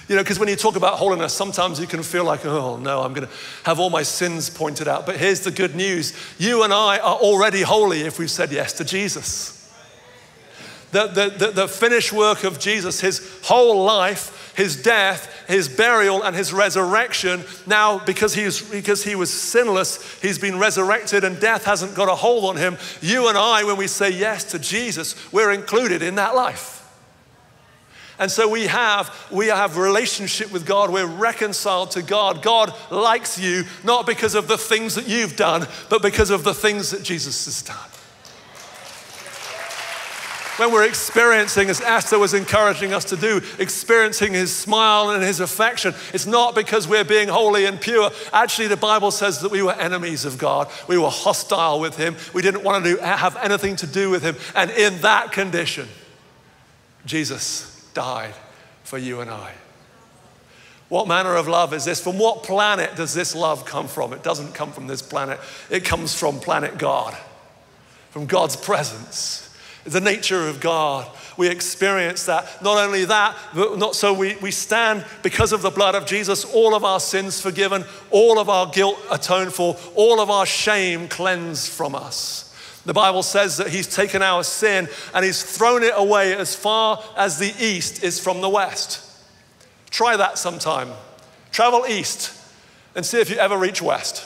You know, because when you talk about holiness, sometimes you can feel like, oh no, I'm going to have all my sins pointed out. But here's the good news you and I are already holy if we've said yes to Jesus the, the, the, the finished work of Jesus, his whole life, his death, his burial, and his resurrection. Now, because he, was, because he was sinless, he's been resurrected and death hasn't got a hold on him. You and I, when we say yes to Jesus, we're included in that life. And so we have we have relationship with God. We're reconciled to God. God likes you not because of the things that you've done, but because of the things that Jesus has done. When we're experiencing, as Esther was encouraging us to do, experiencing his smile and his affection, it's not because we're being holy and pure. Actually, the Bible says that we were enemies of God. We were hostile with him. We didn't want to have anything to do with him. And in that condition, Jesus died for you and I. What manner of love is this? From what planet does this love come from? It doesn't come from this planet, it comes from planet God, from God's presence the nature of God. We experience that. Not only that, but not so we, we stand because of the blood of Jesus, all of our sins forgiven, all of our guilt atoned for, all of our shame cleansed from us. The Bible says that He's taken our sin and He's thrown it away as far as the east is from the west. Try that sometime. Travel east and see if you ever reach west.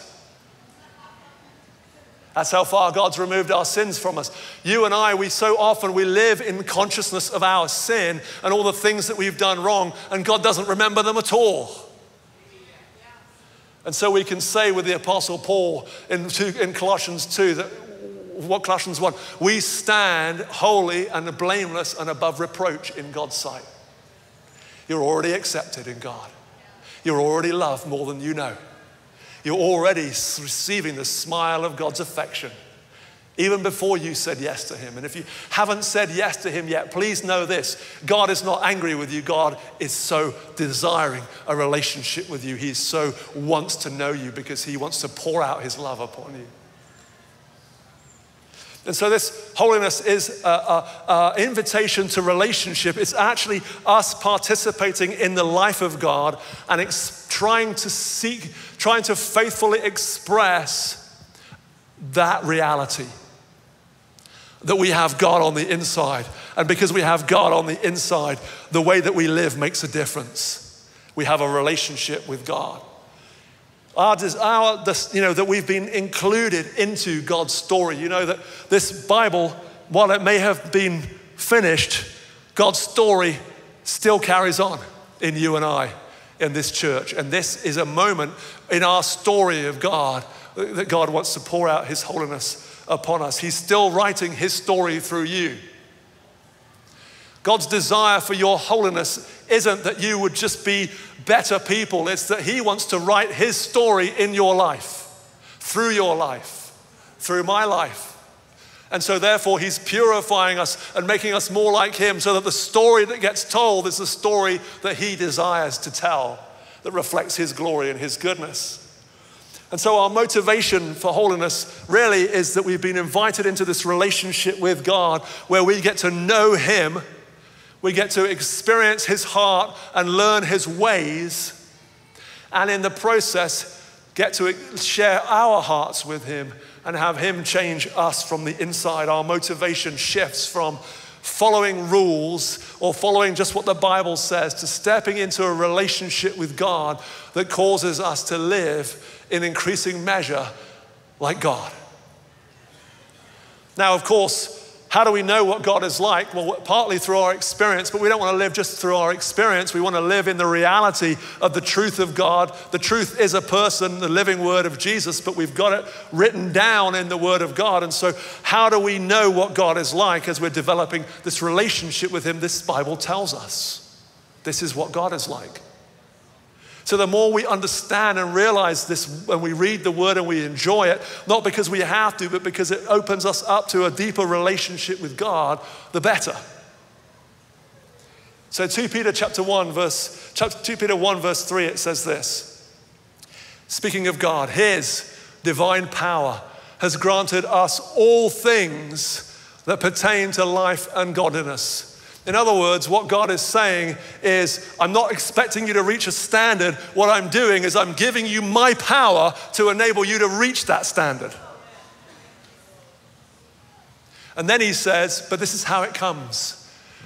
That's how far God's removed our sins from us. You and I, we so often we live in consciousness of our sin and all the things that we've done wrong, and God doesn't remember them at all. And so we can say with the Apostle Paul in, two, in Colossians 2 that what Colossians 1, we stand holy and blameless and above reproach in God's sight. You're already accepted in God. You're already loved more than you know. You're already receiving the smile of God's affection even before you said yes to Him. And if you haven't said yes to Him yet, please know this God is not angry with you. God is so desiring a relationship with you. He so wants to know you because He wants to pour out His love upon you. And so, this holiness is an invitation to relationship. It's actually us participating in the life of God and ex- trying to seek, trying to faithfully express that reality that we have God on the inside. And because we have God on the inside, the way that we live makes a difference. We have a relationship with God. Our, our you know, that we've been included into God's story. You know, that this Bible, while it may have been finished, God's story still carries on in you and I in this church. And this is a moment in our story of God that God wants to pour out His holiness upon us. He's still writing His story through you. God's desire for your holiness isn't that you would just be better people, it's that He wants to write His story in your life, through your life, through my life. And so, therefore, He's purifying us and making us more like Him so that the story that gets told is the story that He desires to tell that reflects His glory and His goodness. And so, our motivation for holiness really is that we've been invited into this relationship with God where we get to know Him we get to experience his heart and learn his ways, and in the process, get to share our hearts with him and have him change us from the inside. Our motivation shifts from following rules or following just what the Bible says to stepping into a relationship with God that causes us to live in increasing measure like God. Now, of course, how do we know what God is like? Well, partly through our experience, but we don't want to live just through our experience. We want to live in the reality of the truth of God. The truth is a person, the living word of Jesus, but we've got it written down in the word of God. And so, how do we know what God is like as we're developing this relationship with Him? This Bible tells us. This is what God is like. So, the more we understand and realize this when we read the word and we enjoy it, not because we have to, but because it opens us up to a deeper relationship with God, the better. So 2 Peter chapter 1 verse 2 Peter 1 verse 3 it says this. Speaking of God, his divine power has granted us all things that pertain to life and godliness in other words, what God is saying is, I'm not expecting you to reach a standard. What I'm doing is, I'm giving you my power to enable you to reach that standard. And then he says, But this is how it comes.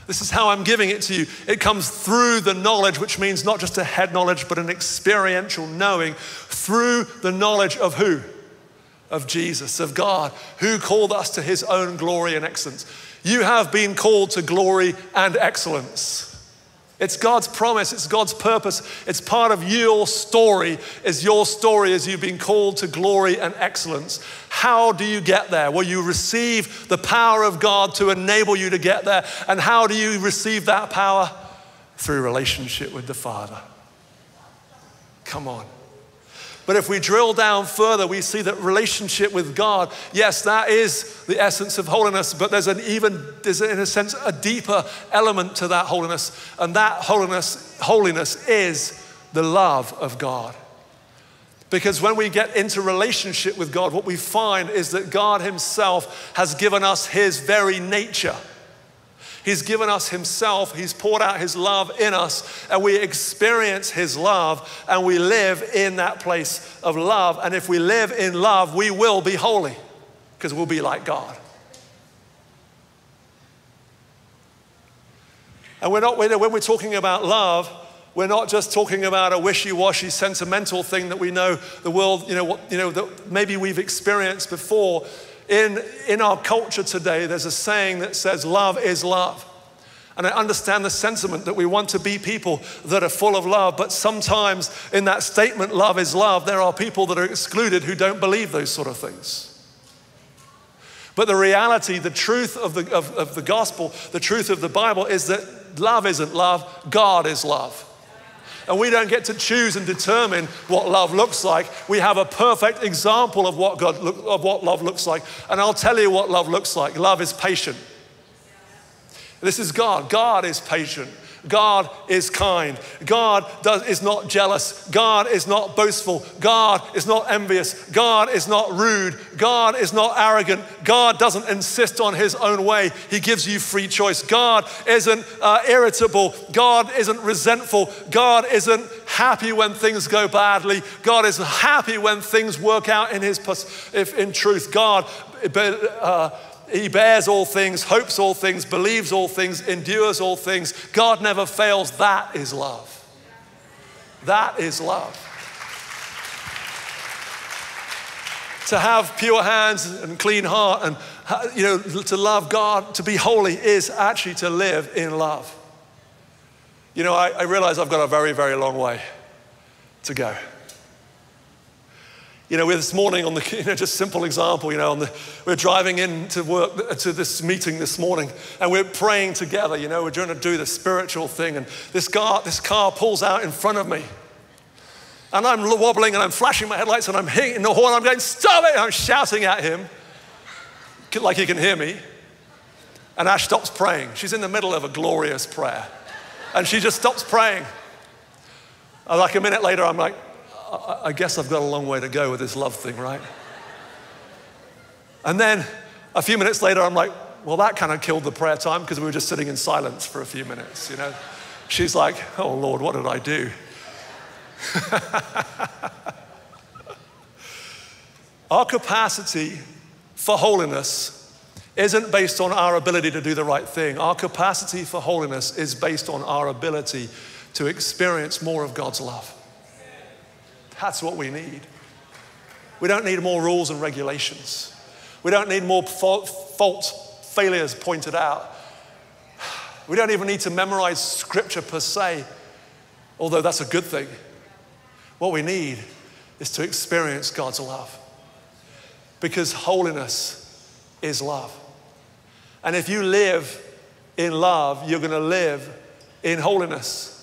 This is how I'm giving it to you. It comes through the knowledge, which means not just a head knowledge, but an experiential knowing through the knowledge of who? Of Jesus, of God, who called us to his own glory and excellence. You have been called to glory and excellence. It's God's promise, it's God's purpose. It's part of your story, is your story as you've been called to glory and excellence. How do you get there? Well, you receive the power of God to enable you to get there. And how do you receive that power? Through relationship with the Father. Come on. But if we drill down further, we see that relationship with God, yes, that is the essence of holiness, but there's an even, there's in a sense a deeper element to that holiness. And that holiness, holiness is the love of God. Because when we get into relationship with God, what we find is that God Himself has given us His very nature. He's given us Himself, He's poured out His love in us, and we experience His love and we live in that place of love. And if we live in love, we will be holy because we'll be like God. And we're not, when we're talking about love, we're not just talking about a wishy-washy sentimental thing that we know the world, you know, what, you know, that maybe we've experienced before. In, in our culture today, there's a saying that says, Love is love. And I understand the sentiment that we want to be people that are full of love, but sometimes in that statement, love is love, there are people that are excluded who don't believe those sort of things. But the reality, the truth of the, of, of the gospel, the truth of the Bible is that love isn't love, God is love. And we don't get to choose and determine what love looks like. We have a perfect example of what, God look, of what love looks like. And I'll tell you what love looks like love is patient. This is God. God is patient. God is kind. God does, is not jealous. God is not boastful. God is not envious. God is not rude. God is not arrogant. God doesn't insist on his own way. He gives you free choice. God isn't uh, irritable. God isn't resentful. God isn't happy when things go badly. God is happy when things work out in his if in truth. God uh, he bears all things, hopes all things, believes all things, endures all things. God never fails. That is love. That is love. To have pure hands and clean heart and you know to love God, to be holy is actually to live in love. You know, I, I realize I've got a very, very long way to go. You know, we're this morning on the, you know, just simple example, you know, on the, we're driving in to work, to this meeting this morning, and we're praying together, you know, we're trying to do the spiritual thing, and this car, this car pulls out in front of me. And I'm wobbling and I'm flashing my headlights and I'm hitting the horn. I'm going, stop it! I'm shouting at him like he can hear me. And Ash stops praying. She's in the middle of a glorious prayer. And she just stops praying. And like a minute later, I'm like, I guess I've got a long way to go with this love thing, right? And then a few minutes later, I'm like, well, that kind of killed the prayer time because we were just sitting in silence for a few minutes, you know? She's like, oh, Lord, what did I do? our capacity for holiness isn't based on our ability to do the right thing. Our capacity for holiness is based on our ability to experience more of God's love. That's what we need. We don't need more rules and regulations. We don't need more fault, fault failures pointed out. We don't even need to memorize scripture per se, although that's a good thing. What we need is to experience God's love because holiness is love. And if you live in love, you're going to live in holiness.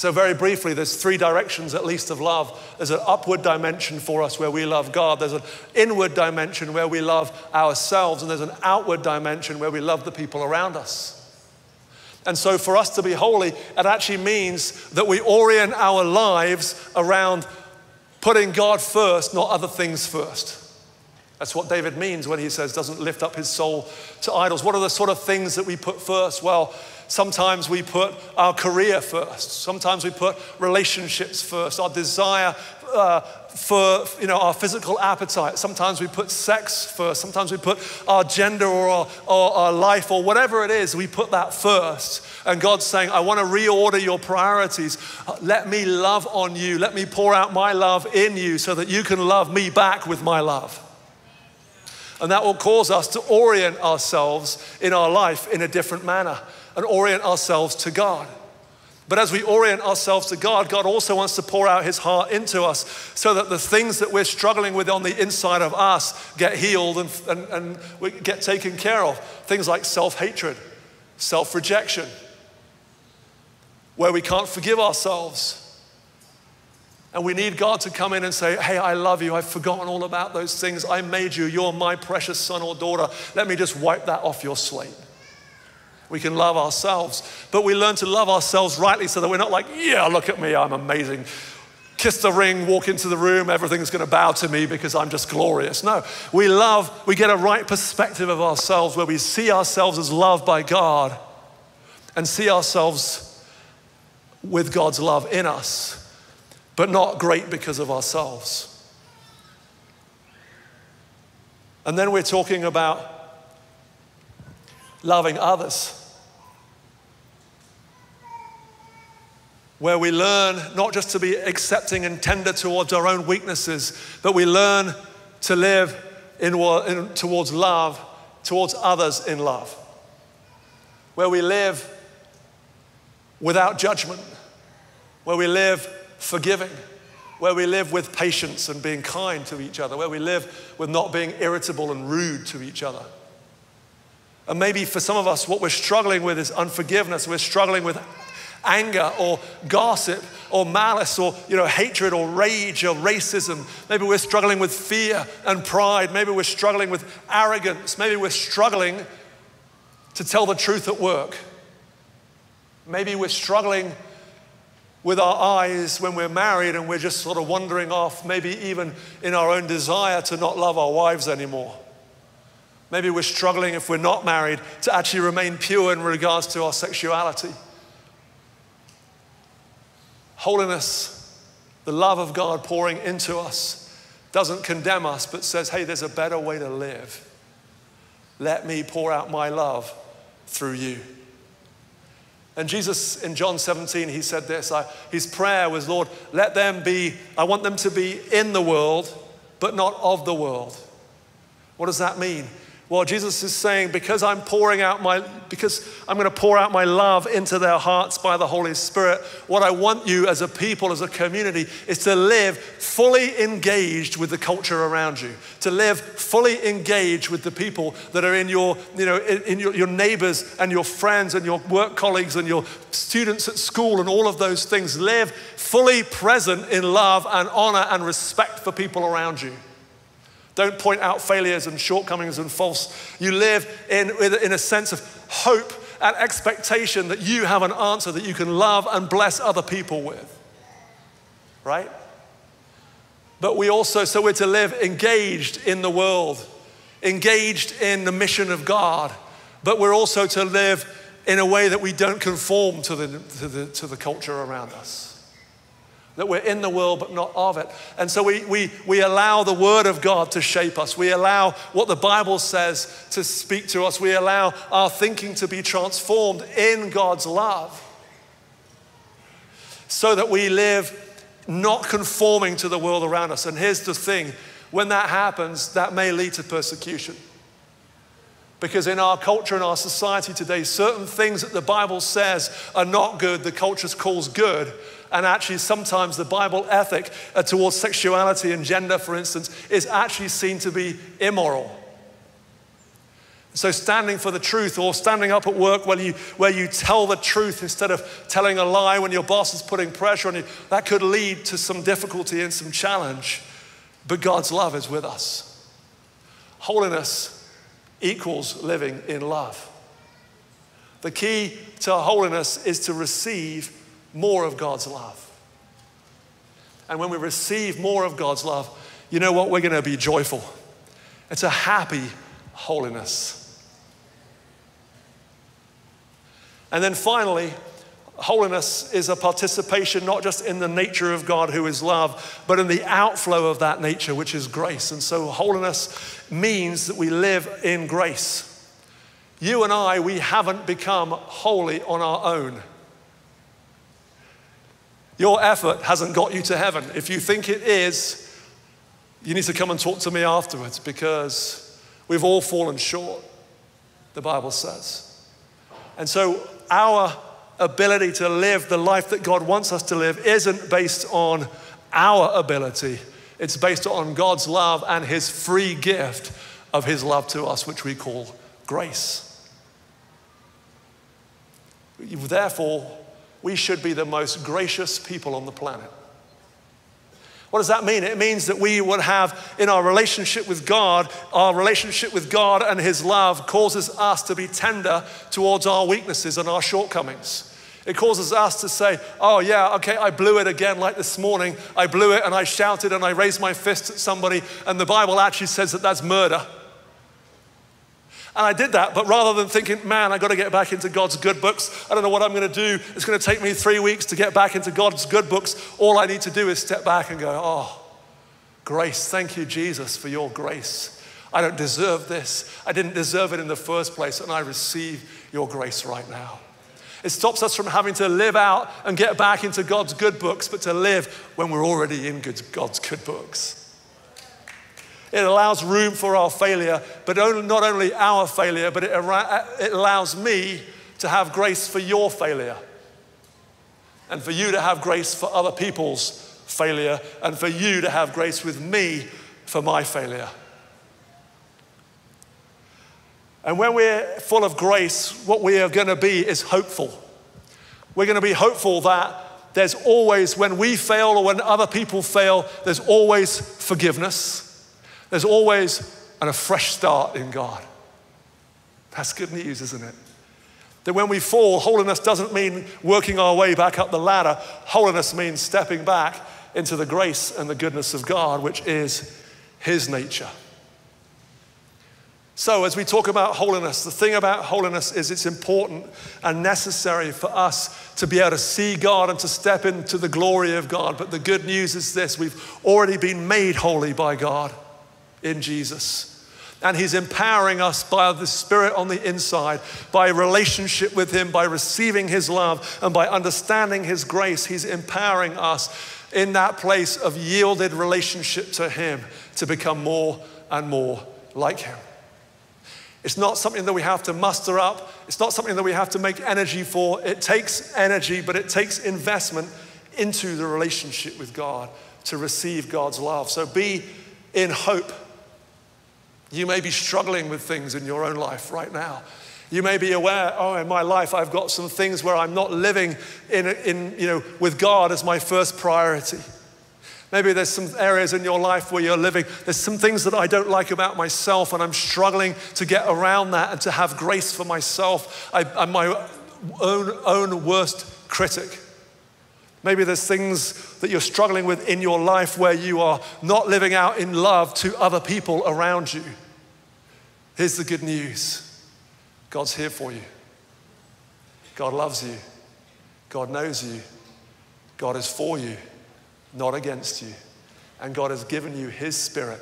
So, very briefly, there's three directions at least of love. There's an upward dimension for us where we love God, there's an inward dimension where we love ourselves, and there's an outward dimension where we love the people around us. And so, for us to be holy, it actually means that we orient our lives around putting God first, not other things first. That's what David means when he says, doesn't lift up his soul to idols. What are the sort of things that we put first? Well, Sometimes we put our career first. Sometimes we put relationships first, our desire uh, for you know, our physical appetite. Sometimes we put sex first. Sometimes we put our gender or our, or our life or whatever it is, we put that first. And God's saying, I want to reorder your priorities. Let me love on you. Let me pour out my love in you so that you can love me back with my love. And that will cause us to orient ourselves in our life in a different manner and orient ourselves to God. But as we orient ourselves to God, God also wants to pour out his heart into us so that the things that we're struggling with on the inside of us get healed and, and, and we get taken care of. Things like self hatred, self rejection, where we can't forgive ourselves. And we need God to come in and say, Hey, I love you. I've forgotten all about those things. I made you. You're my precious son or daughter. Let me just wipe that off your slate. We can love ourselves, but we learn to love ourselves rightly so that we're not like, Yeah, look at me. I'm amazing. Kiss the ring, walk into the room, everything's going to bow to me because I'm just glorious. No, we love, we get a right perspective of ourselves where we see ourselves as loved by God and see ourselves with God's love in us but not great because of ourselves. And then we're talking about loving others, where we learn not just to be accepting and tender towards our own weaknesses, but we learn to live in, in, towards love, towards others in love, where we live without judgment, where we live forgiving, where we live with patience and being kind to each other, where we live with not being irritable and rude to each other. And maybe for some of us, what we're struggling with is unforgiveness. We're struggling with anger or gossip or malice or you know hatred or rage or racism maybe we're struggling with fear and pride maybe we're struggling with arrogance maybe we're struggling to tell the truth at work maybe we're struggling with our eyes when we're married and we're just sort of wandering off, maybe even in our own desire to not love our wives anymore. Maybe we're struggling, if we're not married, to actually remain pure in regards to our sexuality. Holiness, the love of God pouring into us, doesn't condemn us, but says, hey, there's a better way to live. Let me pour out my love through you. And Jesus in John 17, he said this I, his prayer was, Lord, let them be, I want them to be in the world, but not of the world. What does that mean? Well, Jesus is saying, because I'm pouring out my, because I'm going to pour out my love into their hearts by the Holy Spirit, what I want you as a people, as a community, is to live fully engaged with the culture around you, to live fully engaged with the people that are in your, you know, in, in your, your neighbors and your friends and your work colleagues and your students at school and all of those things. Live fully present in love and honor and respect for people around you. Don't point out failures and shortcomings and faults. You live in, in a sense of hope and expectation that you have an answer that you can love and bless other people with. Right? But we also, so we're to live engaged in the world, engaged in the mission of God, but we're also to live in a way that we don't conform to the, to the, to the culture around us that we're in the world but not of it. And so we, we, we allow the Word of God to shape us. We allow what the Bible says to speak to us. We allow our thinking to be transformed in God's love so that we live not conforming to the world around us. And here's the thing when that happens, that may lead to persecution. Because in our culture and our society today, certain things that the Bible says are not good, the culture calls good, and actually, sometimes the Bible ethic uh, towards sexuality and gender, for instance, is actually seen to be immoral. So, standing for the truth or standing up at work where you, where you tell the truth instead of telling a lie when your boss is putting pressure on you, that could lead to some difficulty and some challenge. But God's love is with us. Holiness equals living in love. The key to holiness is to receive more of God's love. And when we receive more of God's love, you know what? We're going to be joyful. It's a happy holiness. And then finally, holiness is a participation not just in the nature of God who is love, but in the outflow of that nature, which is grace. And so, holiness means that we live in grace. You and I, we haven't become holy on our own. Your effort hasn't got you to heaven. If you think it is, you need to come and talk to me afterwards because we've all fallen short, the Bible says. And so, our ability to live the life that God wants us to live isn't based on our ability, it's based on God's love and His free gift of His love to us, which we call grace. Therefore, we should be the most gracious people on the planet. What does that mean? It means that we would have, in our relationship with God, our relationship with God and His love causes us to be tender towards our weaknesses and our shortcomings. It causes us to say, oh, yeah, okay, I blew it again, like this morning. I blew it and I shouted and I raised my fist at somebody, and the Bible actually says that that's murder. And I did that, but rather than thinking, man, I got to get back into God's good books, I don't know what I'm going to do. It's going to take me three weeks to get back into God's good books. All I need to do is step back and go, oh, grace. Thank you, Jesus, for your grace. I don't deserve this. I didn't deserve it in the first place, and I receive your grace right now. It stops us from having to live out and get back into God's good books, but to live when we're already in God's good books. It allows room for our failure, but not only our failure, but uh, it, allows me to have grace for your failure. And for you to have grace for other people's failure, and for you to have grace with me for my failure. And when we're full of grace, what we are going to be is hopeful. We're going to be hopeful that there's always, when we fail or when other people fail, there's always forgiveness. There's always a fresh start in God. That's good news, isn't it? That when we fall, holiness doesn't mean working our way back up the ladder. Holiness means stepping back into the grace and the goodness of God, which is His nature. So, as we talk about holiness, the thing about holiness is it's important and necessary for us to be able to see God and to step into the glory of God. But the good news is this we've already been made holy by God in Jesus. And He's empowering us by the Spirit on the inside, by relationship with Him, by receiving His love, and by understanding His grace. He's empowering us in that place of yielded relationship to Him to become more and more like Him. It's not something that we have to muster up. It's not something that we have to make energy for. It takes energy, but it takes investment into the relationship with God to receive God's love. So be in hope you may be struggling with things in your own life right now. You may be aware, oh, in my life, I've got some things where I'm not living in, in, you know, with God as my first priority. Maybe there's some areas in your life where you're living. There's some things that I don't like about myself, and I'm struggling to get around that and to have grace for myself. I, am my own, own worst critic. Maybe there's things that you're struggling with in your life where you are not living out in love to other people around you. Here's the good news God's here for you. God loves you. God knows you. God is for you, not against you. And God has given you His Spirit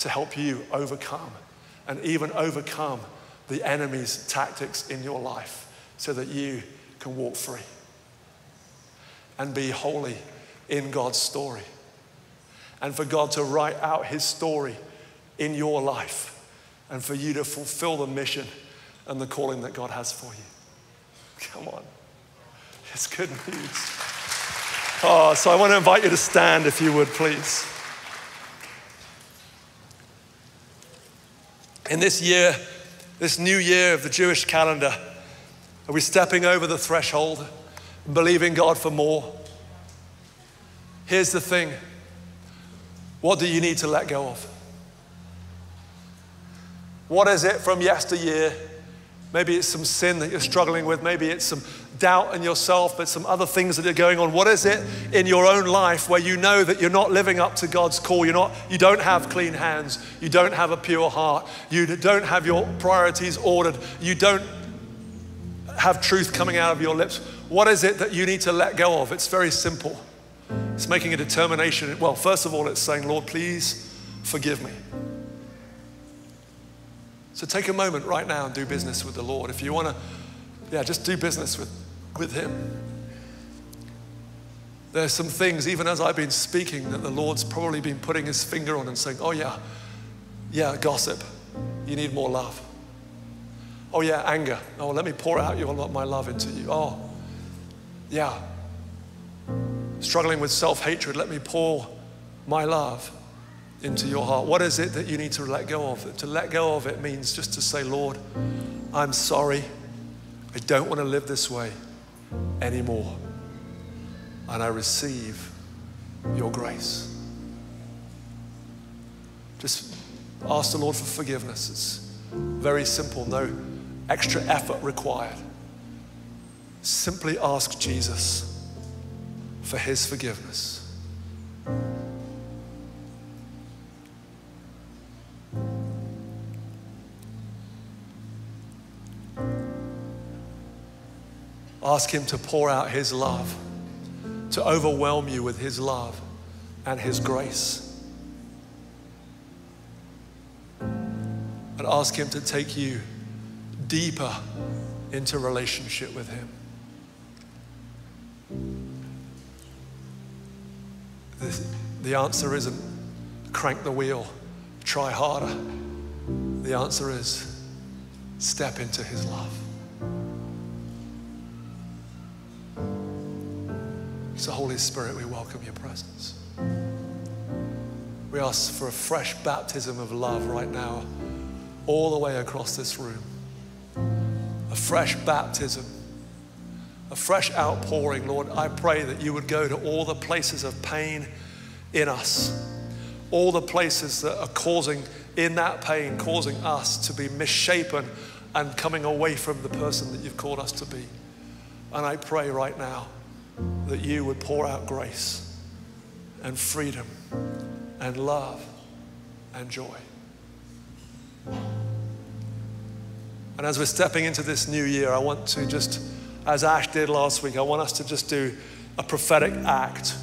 to help you overcome and even overcome the enemy's tactics in your life so that you can walk free and be holy in God's story. And for God to write out His story in your life and for you to fulfill the mission and the calling that God has for you. Come on. It's good news. Oh, so I want to invite you to stand if you would, please. In this year, this new year of the Jewish calendar, are we stepping over the threshold? Believing God for more. Here's the thing what do you need to let go of? What is it from yesteryear? Maybe it's some sin that you're struggling with. Maybe it's some doubt in yourself, but some other things that are going on. What is it in your own life where you know that you're not living up to God's call? You're not, you don't have clean hands. You don't have a pure heart. You don't have your priorities ordered. You don't have truth coming out of your lips. What is it that you need to let go of? It's very simple. It's making a determination. Well, first of all, it's saying, Lord, please forgive me. So take a moment right now and do business with the Lord. If you want to, yeah, just do business with, with Him. There's some things, even as I've been speaking, that the Lord's probably been putting His finger on and saying, oh, yeah, yeah, gossip. You need more love. Oh, yeah, anger. Oh, let me pour out your, my love into you. Oh, Yeah. Struggling with self hatred, let me pour my love into your heart. What is it that you need to let go of? To let go of it means just to say, Lord, I'm sorry. I don't want to live this way anymore. And I receive your grace. Just ask the Lord for forgiveness. It's very simple, no extra effort required. Simply ask Jesus for his forgiveness. Ask Him to pour out His love, to overwhelm you with His love and His grace. And ask Him to take you deeper into relationship with Him. The, the answer isn't crank the wheel, try harder. The answer is step into His love. So, Holy Spirit, we welcome your presence. We ask for a fresh baptism of love right now, all the way across this room. A fresh baptism, a fresh outpouring. Lord, I pray that you would go to all the places of pain in us, all the places that are causing, in that pain, causing us to be misshapen and coming away from the person that you've called us to be. And I pray right now that you would pour out grace and freedom and love and joy. And as we're stepping into this new year, I want to just, as Ash did last week, I want us to just do a prophetic act.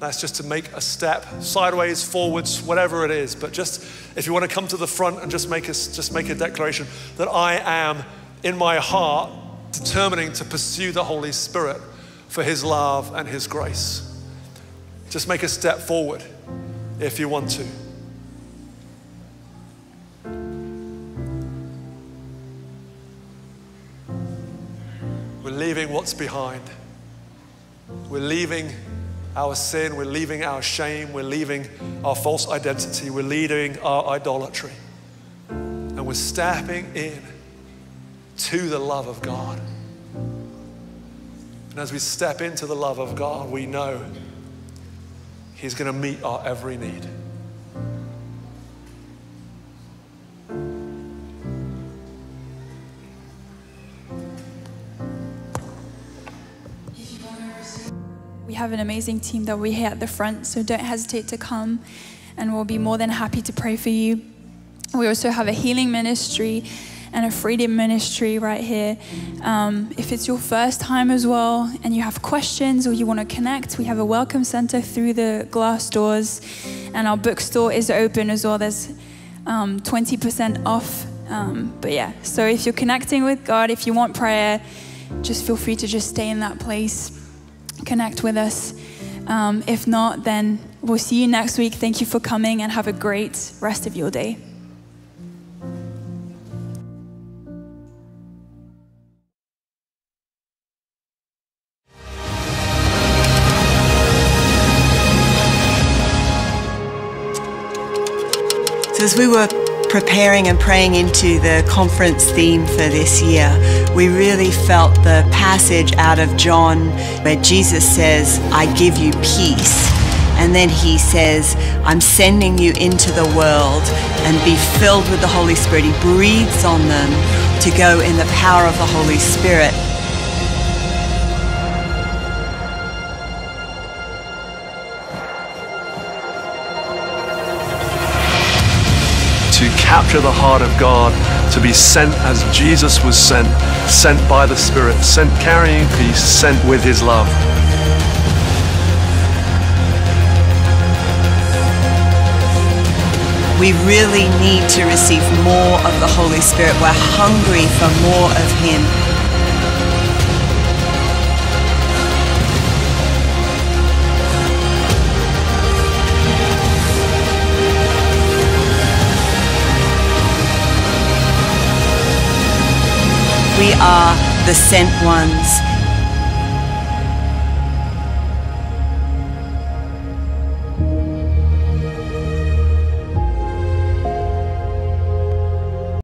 That's just to make a step sideways, forwards, whatever it is. But just if you want to come to the front and just make a, just make a declaration that I am in my heart determining to pursue the Holy Spirit for His love and His grace. Just make a step forward if you want to. Leaving what's behind. We're leaving our sin, we're leaving our shame, we're leaving our false identity, we're leaving our idolatry. And we're stepping in to the love of God. And as we step into the love of God, we know He's going to meet our every need. Have an amazing team that we're here at the front, so don't hesitate to come and we'll be more than happy to pray for you. We also have a healing ministry and a freedom ministry right here. Um, if it's your first time as well and you have questions or you want to connect, we have a welcome center through the glass doors, and our bookstore is open as well. There's um, 20% off. Um, but yeah, so if you're connecting with God, if you want prayer, just feel free to just stay in that place, connect with us. Um, if not, then we'll see you next week. Thank you for coming and have a great rest of your day. As we were preparing and praying into the conference theme for this year, we really felt the passage out of John where Jesus says, I give you peace. And then he says, I'm sending you into the world and be filled with the Holy Spirit. He breathes on them to go in the power of the Holy Spirit. Capture the heart of God, to be sent as Jesus was sent, sent by the Spirit, sent carrying peace, sent with His love. We really need to receive more of the Holy Spirit. We're hungry for more of Him. We are the sent ones.